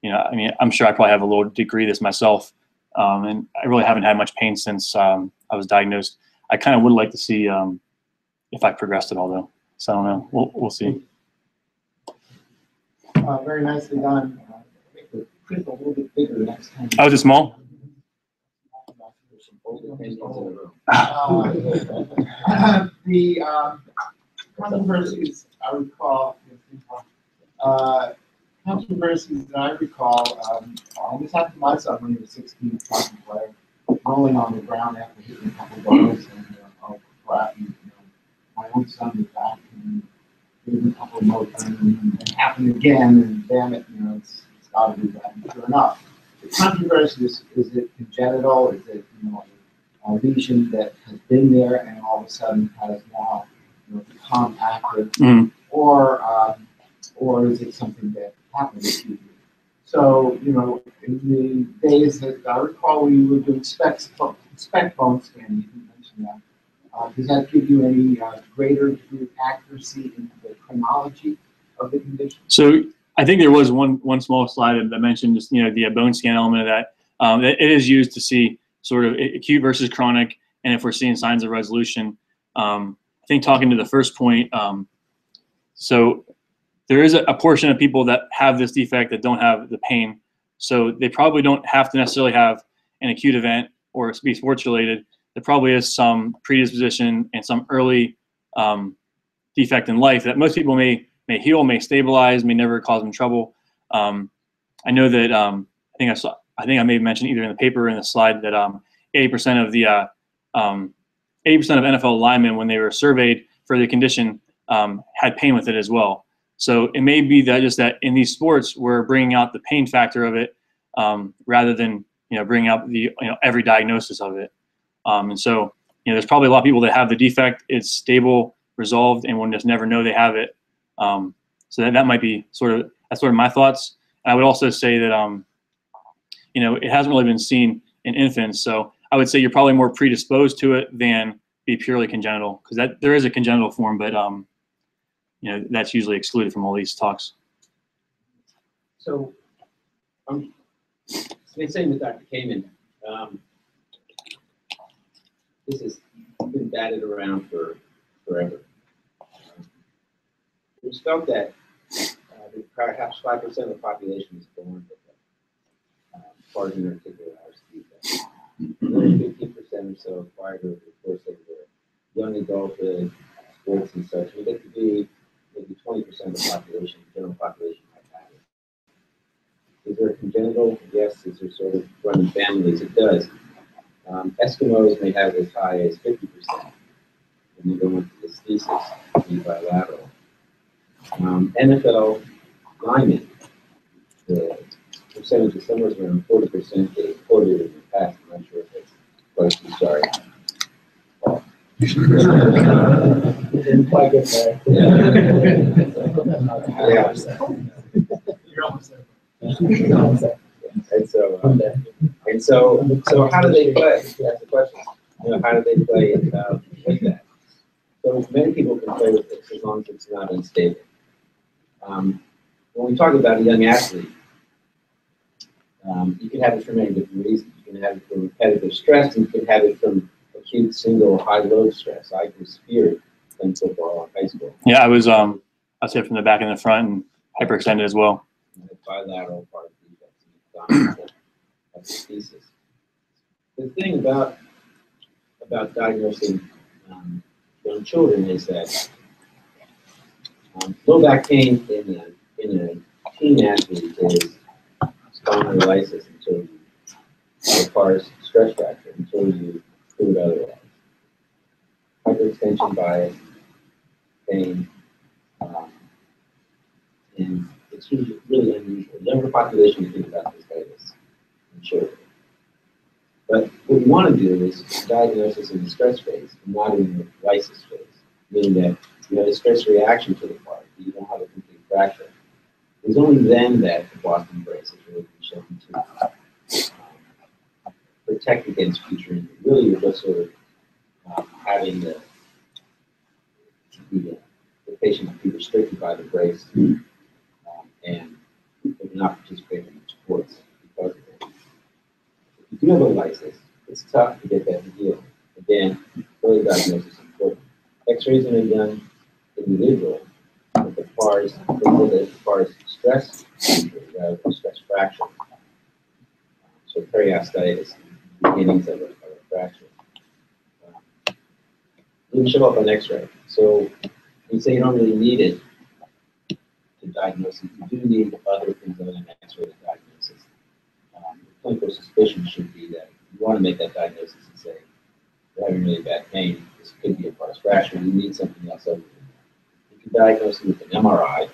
you know, I mean, I'm sure I probably have a low degree of this myself, um, and I really haven't had much pain since um, I was diagnosed. I kind of would like to see um, if I progressed at all, though. So I don't know. We'll, we'll see. Uh, very nicely done. Uh, Make the print a little bit bigger next time. Oh, is it small? Uh, <laughs> The um, controversies I recall, uh, controversies that I recall, um, uh, this happened to my son when he was sixteen, hockey player, rolling on the ground after hitting a couple balls and, uh, oh, crap, and, you know, my own son was back and gave a couple of more and and it happened again, and damn it, you know, it's, it's gotta be that, and sure enough. The controversy is, is it congenital, is it, you know, a lesion that has been there and all of a sudden has now, you know, become active, Mhm. or, um, or is it something that happened to you? So, you know, in the days that I recall, we were doing specs, spec bone scanning, you mentioned that. Uh, does that give you any, uh, greater degree of accuracy in the chronology of the condition? So I think there was one one small slide that mentioned just you know the uh, bone scan element of that. Um, it, it is used to see sort of acute versus chronic, and if we're seeing signs of resolution. Um, I think talking to the first point, um, so there is a, a portion of people that have this defect that don't have the pain, so they probably don't have to necessarily have an acute event or be sports related. There probably is some predisposition and some early um, defect in life that most people may may heal, may stabilize, may never cause them trouble. Um, I know that um, I think I saw. I think I may have mentioned either in the paper or in the slide that um, 80% of the uh, um, 80% of NFL linemen, when they were surveyed for the condition, um, had pain with it as well. So it may be that just that in these sports, we're bringing out the pain factor of it um, rather than you know bringing out the you know every diagnosis of it. Um, and so you know, there's probably a lot of people that have the defect. It's stable, resolved, and will just never know they have it. Um, so that, that might be sort of that's sort of my thoughts. I would also say that um, you know it hasn't really been seen in infants, so I would say you're probably more predisposed to it than be purely congenital because that there is a congenital form, but um, you know that's usually excluded from all these talks. So, um, same with Dr. Kamen. Um, this has been batted around for forever. It was felt that uh, perhaps five percent of the population is born with a um, partial articular ours defect. Fifteen percent or so acquired over the course of their young adulthood, sports and such. We get to be maybe twenty percent of the population, general population might have it. Is there a congenital? Yes. Is there sort of running families? It does. Um, Eskimos may have as high as fifty percent. When you go into this thesis, be bilateral. Um, NFL linemen, the percentage is somewhere around forty percent. They quoted in the past. I'm not sure if it's close. I'm sorry. Didn't quite get there. Yeah. You're almost there. And so, um, and so, so how do they play? That's the question. You know, how do they play uh, with that? So many people can play with this as long as it's not unstable. Um, when we talk about a young athlete, um, you can have it for many different reasons. You can have it from repetitive stress, and you can have it from acute single high load stress. I was feared playing football in high school. Yeah, I was um I was hit from the back and the front and hyperextended as well. bilateral part of defects in the dominant of the thesis. The thing about about diagnosing um, young children is that um, low back pain in a in a teen athlete is spondylolysis until you requires stress fracture until you prove otherwise. Hyperextension bias, pain, um, and it's usually really unusual. Younger population, you think about this latest in children. But what you want to do is diagnose this in the stress phase, and not in the lysis phase, meaning that you have a stress reaction to the part, but you don't have a complete fracture. It's only then that the Boston brace is really shown to protect against future injury. Really, you're just sort of um, having the, the, uh, the patient be restricted by the brace um, and not participate in sports because of it. If you do have a lysis, it's tough to get that to heal. Again, early diagnosis is important. X-rays in a young individual with the PARS, the PARS stress stress fracture. So periostitis, beginnings of a, of a fracture. Um, will show up on X-ray. So you say you don't really need it to diagnose it. You do need other things other than X-ray to diagnose it. Um, clinical suspicion should be that you want to make that diagnosis and say, you're having really bad pain, this could be a pars fracture, you need something else other than that. You can diagnose it with an MRI.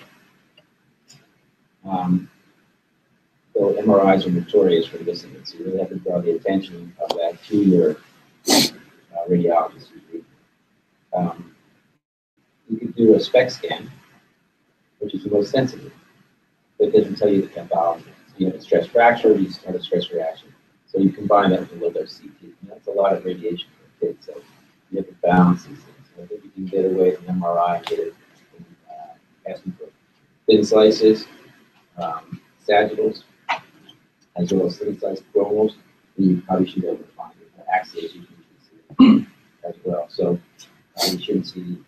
Um, so MRIs are notorious for missing it, so you really have to draw the attention of that to your uh, radiologist. Um, you could do a SPECT scan, which is the most sensitive, but doesn't tell you the pathology. So you have a stress fracture, you start a stress reaction. So you combine that with a little bit of CT. And that's a lot of radiation for kids, so you have to balance these things. So I think you can get away from MRI and get it, uh, asking for thin slices, um, sagittals, as well as coronals. And you probably should be able to find it, you can see as well. So uh, you shouldn't see you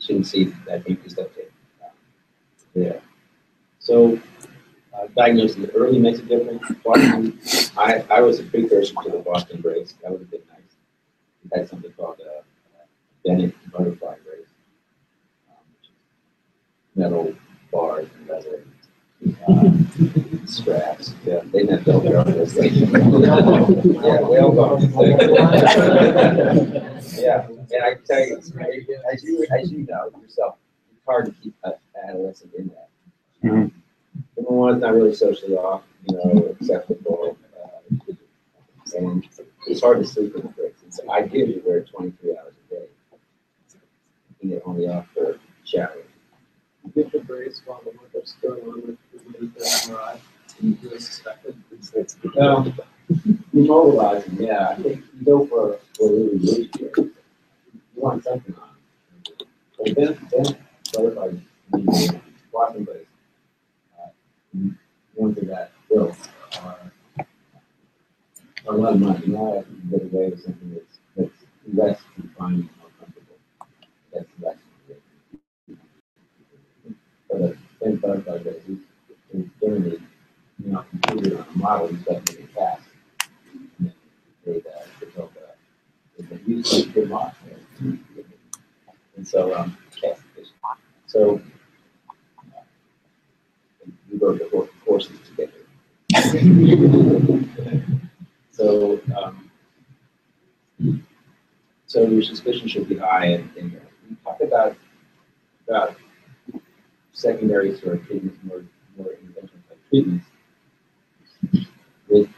shouldn't see that increased uptake um, there. So uh, diagnosing it early makes a difference. Boston, I, I was a precursor to the Boston brace. That would have been nice. We had something called a Bennett butterfly brace, um, metal bars and leather um, straps. Yeah, they didn't Velcro on those things. yeah, whale bones. <laughs> yeah, and I can tell you, as you as you know yourself, it's hard to keep an adolescent in that. Mhm. Number one, it's not really socially off, you know, acceptable, uh, and it's hard to sleep in the bricks. And so ideally, you wear it 23 hours a day. You get only off for showering. Get the brace while the workup's going on with the MRI. You do a suspected. it's- Um, <laughs> Immobilizing, yeah, I think you go for, for a really loose here. You want something on. But then, then, butterfly, maybe, walking place. uh, Ones of that built are are a lot of money, you know, I can get away with something that's less confined, more comfortable. That's less. But a thin bug like this is, is generally, you know, computed on a model, you start moving fast. And then they, uh, develop a, it's a usually good model. And so, um, yes, it's- so, uh, we wrote the whole courses together. So, um, so your suspicion high and, we talk about, about secondary sort of treatments, more, more intervention type treatments. With,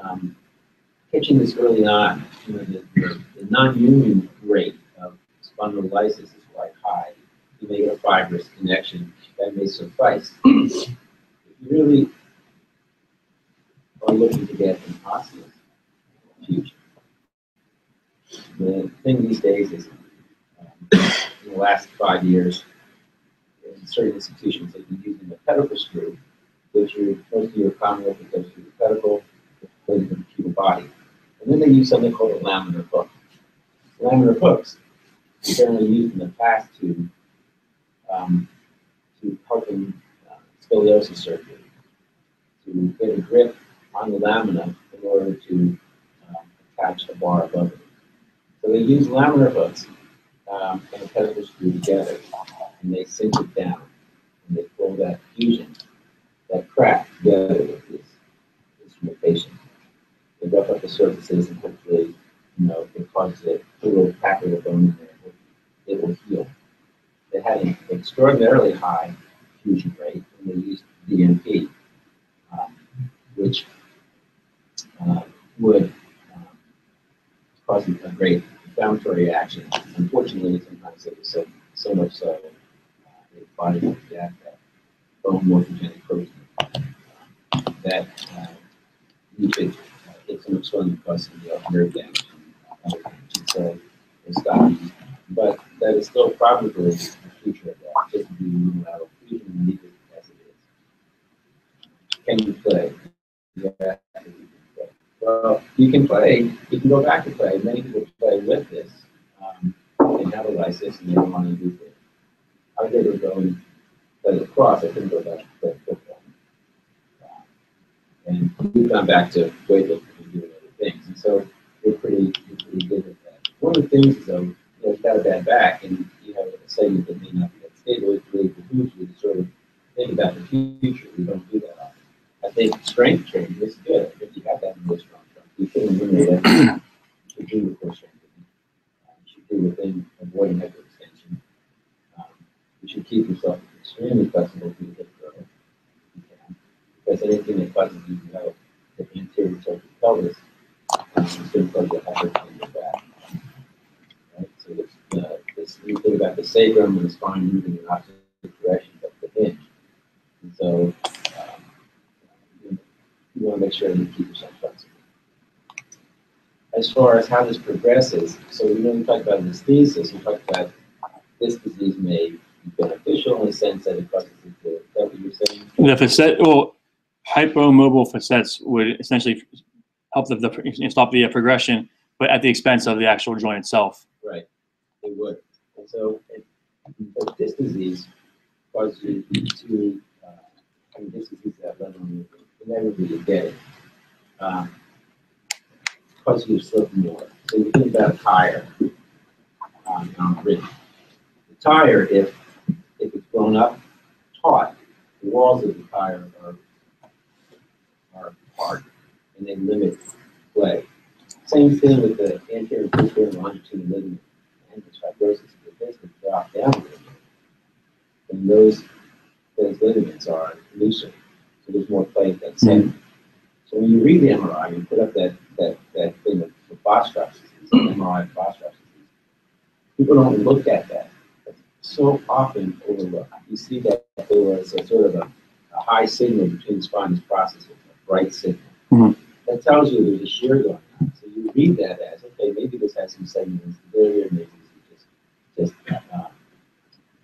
um, catching this early on, you know, the, the, the non-union rate of spondylolysis is quite high. You may get a fibrous connection, that may suffice. You really are looking to get an osseous future. The thing these days is, um, in the last five years, in certain institutions, they've been using the pedicle screw, which most of your commonwealth that goes through the pedicle, goes into the pubic body. And then they use something called a laminar hook. Laminar hooks are generally used in the past to, um, to help in uh, scoliosis surgery, to get a grip on the lamina in order to um, attach a bar above it. So they use laminar hooks um, and pedicle screw together, and they it down, and they pull that fusion, that crack together with this instrumentation. They rough up the surfaces and hopefully, you know, it causes a little pack of the bone in there, it will heal. They had an extraordinarily high fusion rate, and they used BMP, um, which uh, would um, cause a great inflammatory reaction. Unfortunately, sometimes it was so, so much so, uh, the body would react that bone morphogenic protein that uh, you could uh, get so much swelling because of the nerve damage and other. So they stopped. But that is still probably the future of that, just to be unilateral fusion as it is. Can you play? Yeah, well, you can play, you can go back to play. Many people play with this. Um, they have a license and they don't want to use it. I was able to go and play lacrosse. I couldn't go back to play football. Um, and we've gone back to weightlifting and doing other things. And so we're pretty, we're pretty good at that. One of the things is, though, you know, got a bad back and you have a segment that may not be stable. It really behooves you to sort of think about the future. We don't do that. I think strength training is good. If you got that in this strong strength, you can <clears throat> eliminate it. You should do the core strength. Uh, You should do within avoiding hyperextension. Um, you should keep yourself extremely flexible to the hip you can. Because anything that causes you to know the anterior the pelvis um, is going to cause you hyperextend your back. Right? So this, uh, this, you think about the sacrum and the spine moving in opposite directions of the hinge. And so um, you you want to make sure that you keep yourself flexible. As far as how this progresses, so we know we talked about anesthesis, we talked about this disease may be beneficial in the sense that it causes it that what you're saying? The facet, well, hypomobile facets would essentially help the, the stop the progression, but at the expense of the actual joint itself. Right, it would. And so, it, but this disease causes you to, uh, I mean, this disease that level, inevitably you get it. Um, causes you slip more. So you think about a tire um, on a rim. The tire, if, if it's blown up, taut, the walls of the tire are, are hard and they limit play. Same thing with the anterior posterior longitudinal ligament and this fibrosis. They basically drop down a. And those, those ligaments are looser, so there's more play at that center. So when you read the MRI, you put up that, that, that thing of the Baastrup's disease, MRI of disease. People don't look at that. It's so often overlooked. You see that there was a sort of a, a high signal between the spinous processes, a bright signal. Mhm. That tells you there's a shear going on. So you read that as, okay, maybe this has some segment instability, or maybe this is just, just, uh,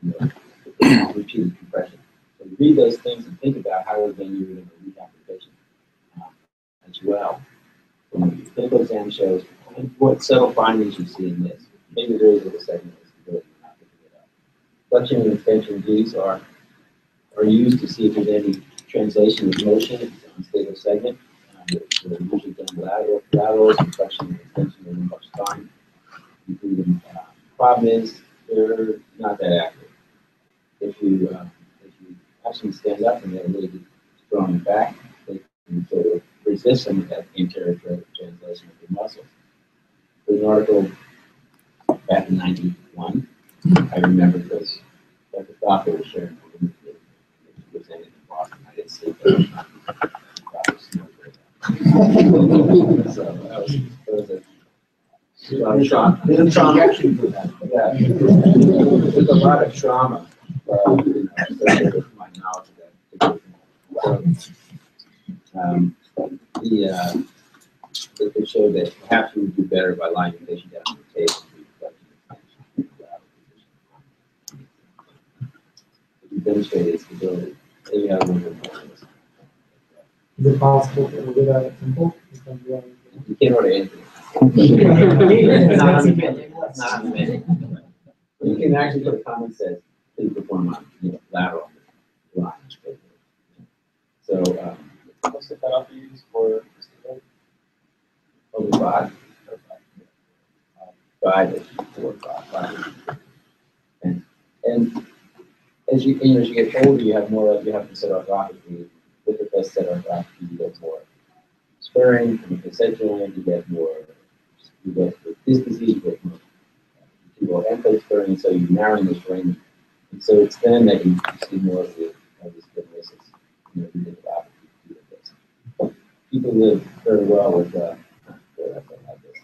you know, repeated compression. Read those things and think about how you're going to rehabilitation um, as well. When the clinical exam shows, what subtle findings you see in this, maybe there is a segment stability, we're not picking it up. Flexion and extension Gs are, are used to see if there's any translation of motion in unstable segment. Um, They're usually done lateral, laterals, and flexion and extension lumbar spine. Include. Uh, Problem is, they're not that accurate. If you, uh, if actually stand up and they're really thrown back, they can sort of resist some of that translation of the muscles. There's an article back in ninety-one, I remember because Dr. Doctor was sharing with me, that he was in Boston, I didn't see it. but I was not very- <laughs> So that was, that was a. lot of trauma. There's a transaction for that. Yeah, there's a lot of trauma, uh, you know, my knowledge of that. So, Um, the, uh, it it showed that perhaps we would do better by lying the patient down on the table. and reflecting the tension. If you demonstrated stability, then you have a little bit more. Is it possible to do that at Temple? Is that the- You can't order anything. <laughs> Not on the not on the menu. You can actually put a comment that says, please perform on, you know, lateral line. So, um, What's the cutoff you use for over five. Five is four, five, five. And, and as you, you know, as you get older, you have more, of you have to set orthography. With the best set orthography, you get more spurring, from the facet joint, you get more, you get with disc disease, you get more, you ankle spurring, so you're narrowing this range. And so it's then that you see more of the, of the stenosis, you know, you opposite view of this. People live very well with, uh, with this,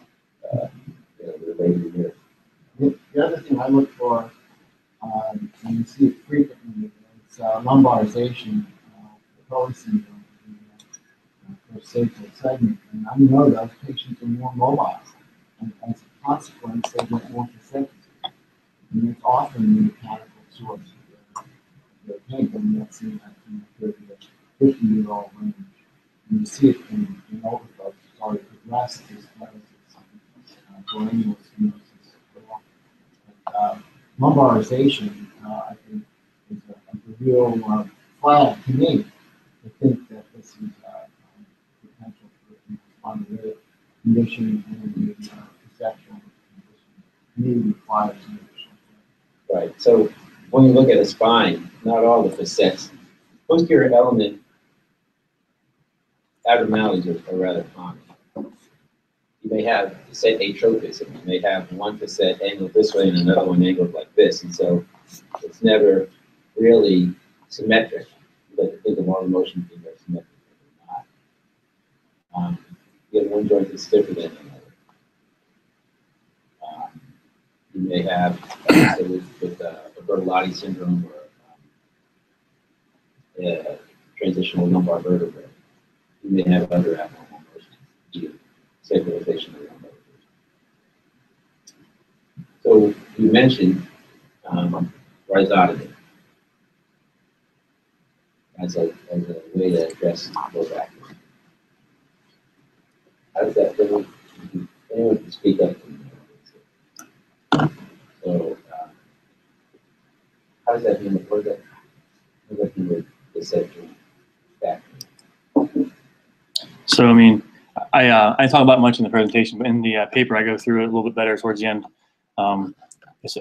uh, you know, later year. The the other thing I look for, um, and you see it frequently, is uh, lumbarization, uh, Cohen syndrome, the uh, sacral segment. And I know those patients are more mobile, and as a consequence, they get more perceptive. And it's often the mechanical source and that's in that thirty to fifty year old range. And you see it in, in older folks, it's already as well as uh, lumbarization, uh, I think, is a, a real uh, flag to me to think that this is uh, um, potential for spondylitic condition and the uh, perceptual condition. May require some additional. Right, so when you look at a spine, not all the facets, posterior element abnormalities are, are rather common. You may have facet atropism, you may have one facet angled this way and another one angled like this, and so it's never really symmetric. You have to think of all the motion being symmetric, or not. Um, you have one joint that's stiffer than another. Um, you may have, with, with uh, Bertolotti syndrome or um, transitional lumbar vertebrae. You may have other abnormal motions due to stabilization of the lumbar vertebrae. So you mentioned um, rhizotomy as a, as a way to address low back. How does that, anyone, anyone can speak up? So, how does that what does mean with the back? So, I mean, I, uh, I talk about much in the presentation, but in the uh, paper, I go through it a little bit better towards the end. Um,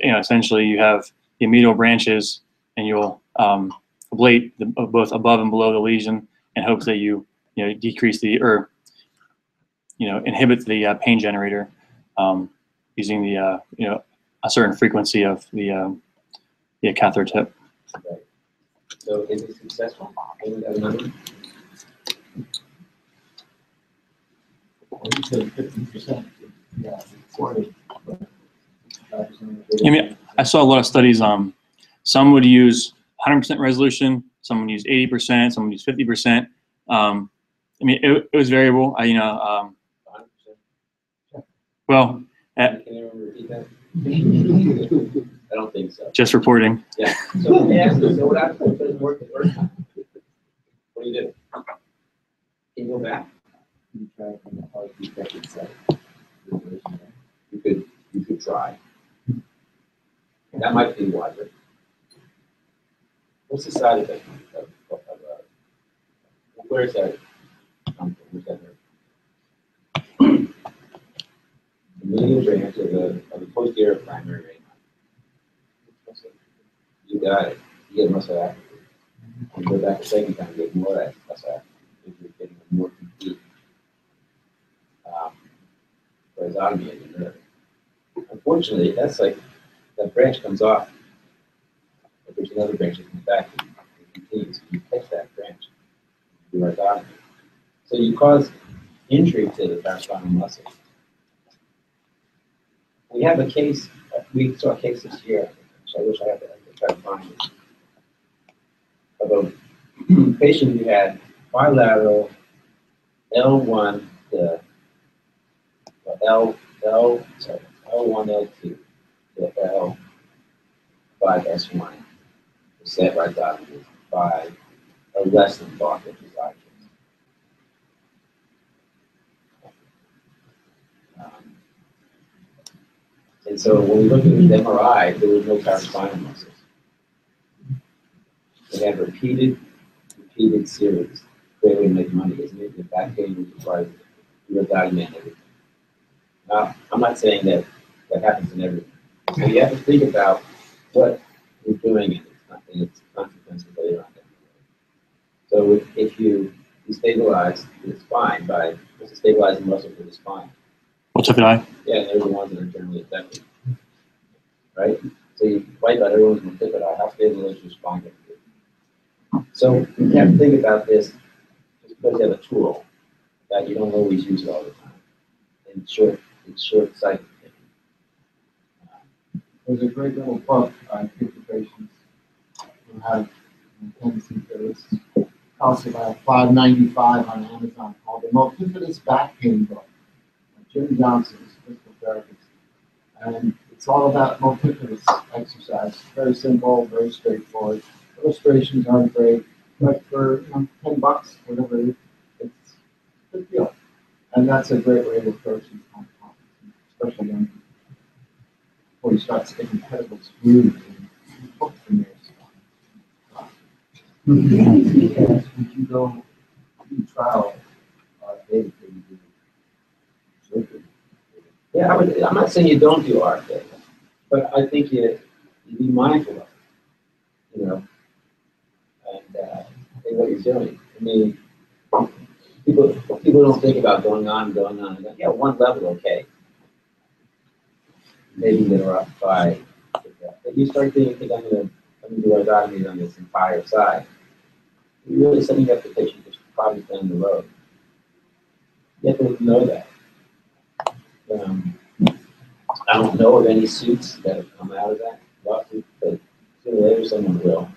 you know, essentially you have the medial branches and you'll, um, ablate the, both above and below the lesion in hopes that you, you know, decrease the, or, you know, inhibit the uh, pain generator, um, using the, uh, you know, a certain frequency of the, the catheter tip. So is it successful? Any other number? You said fifty percent, yeah, I mean, I saw a lot of studies. Um, some would use 100% resolution, some would use 80%, some would use 50%. Um, I mean, it, it was variable. I, you know, um, well, uh, Can anyone repeat that? I don't think so. just reporting. Yeah, so let me ask you, so what happens if it doesn't work the first time? What do you do? Can you go back? You try from the heart defect itself. You could, you could try. That might be wiser. What's the side effect of, of, of, uh, where's that come from? Where's that hurt? Medial branch of the, of the posterior primary vein. You got it. You get muscle atrophy. And go back a second time, get more muscle atrophy. If you're getting more complete um, rhizotomy of the nerve. Unfortunately, that's like, that branch comes off. But there's another branch that comes back and continues. You catch that branch, you do rhizotomy. So you cause injury to the paraspinal muscle. We have a case, we saw a case this year, so I wish I had to, I could try to find it. Of a patient who had bilateral L one, the L, L, sorry, L one, L two, the L five S one. Set right down by a less than thought that is accurate. Um, And so when we looked at the MRI, there was no paraspinal muscles. They had repeated, repeated series. Great way to make money, isn't it? The back pain was required, you were documented. Now, I'm not saying that that happens in every, so you have to think about what you're doing and its, con- and its consequences later on. So if- if you destabilize the spine by, stabilizing muscle for the spine? What's up, eye? Yeah, they're the ones that are generally affected. Right? So you wipe out everyone's mandibular, how stable is your spine going to be? So you have to think about this, just because you have a tool, that you don't always use it all the time. And short, it's short sighted. There's a great little book I give to patients who have tendency to this. Costs about five ninety-five on Amazon called the Multifidus Back Pain Book. Jim Johnson, is a physical therapist. And it's all about multifidus exercise. Very simple, very straightforward. Illustrations aren't great, but for you know, ten bucks, whatever it is, it's a good deal. And that's a great way to approach these kind of topics, especially young people before you start sticking pedicle screws and hooks in there. Would you go, you trial, uh, David, can you do surgery? Yeah, I would, I'm not saying you don't do art thing, but I think you, you be mindful of it, you know? And, uh, and what you're doing. I mean, people, people don't think about going on, and going on, and going, yeah, one level, okay. Maybe they're up by, if you start thinking, think I'm gonna, I'm gonna do rhizotomies on this entire side, you're really setting up the patient for problems down the road. You have to know that. Um, I don't know of any suits that have come out of that lawsuit, but sooner or later someone will.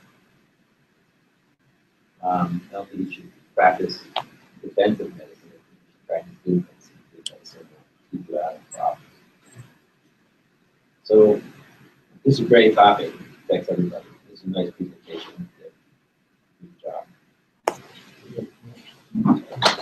Um, I don't think you should practice defensive medicine. practice defensive medicine. Keep you out of problems. So this is a great topic. Thanks everybody. This is a nice presentation. Good job.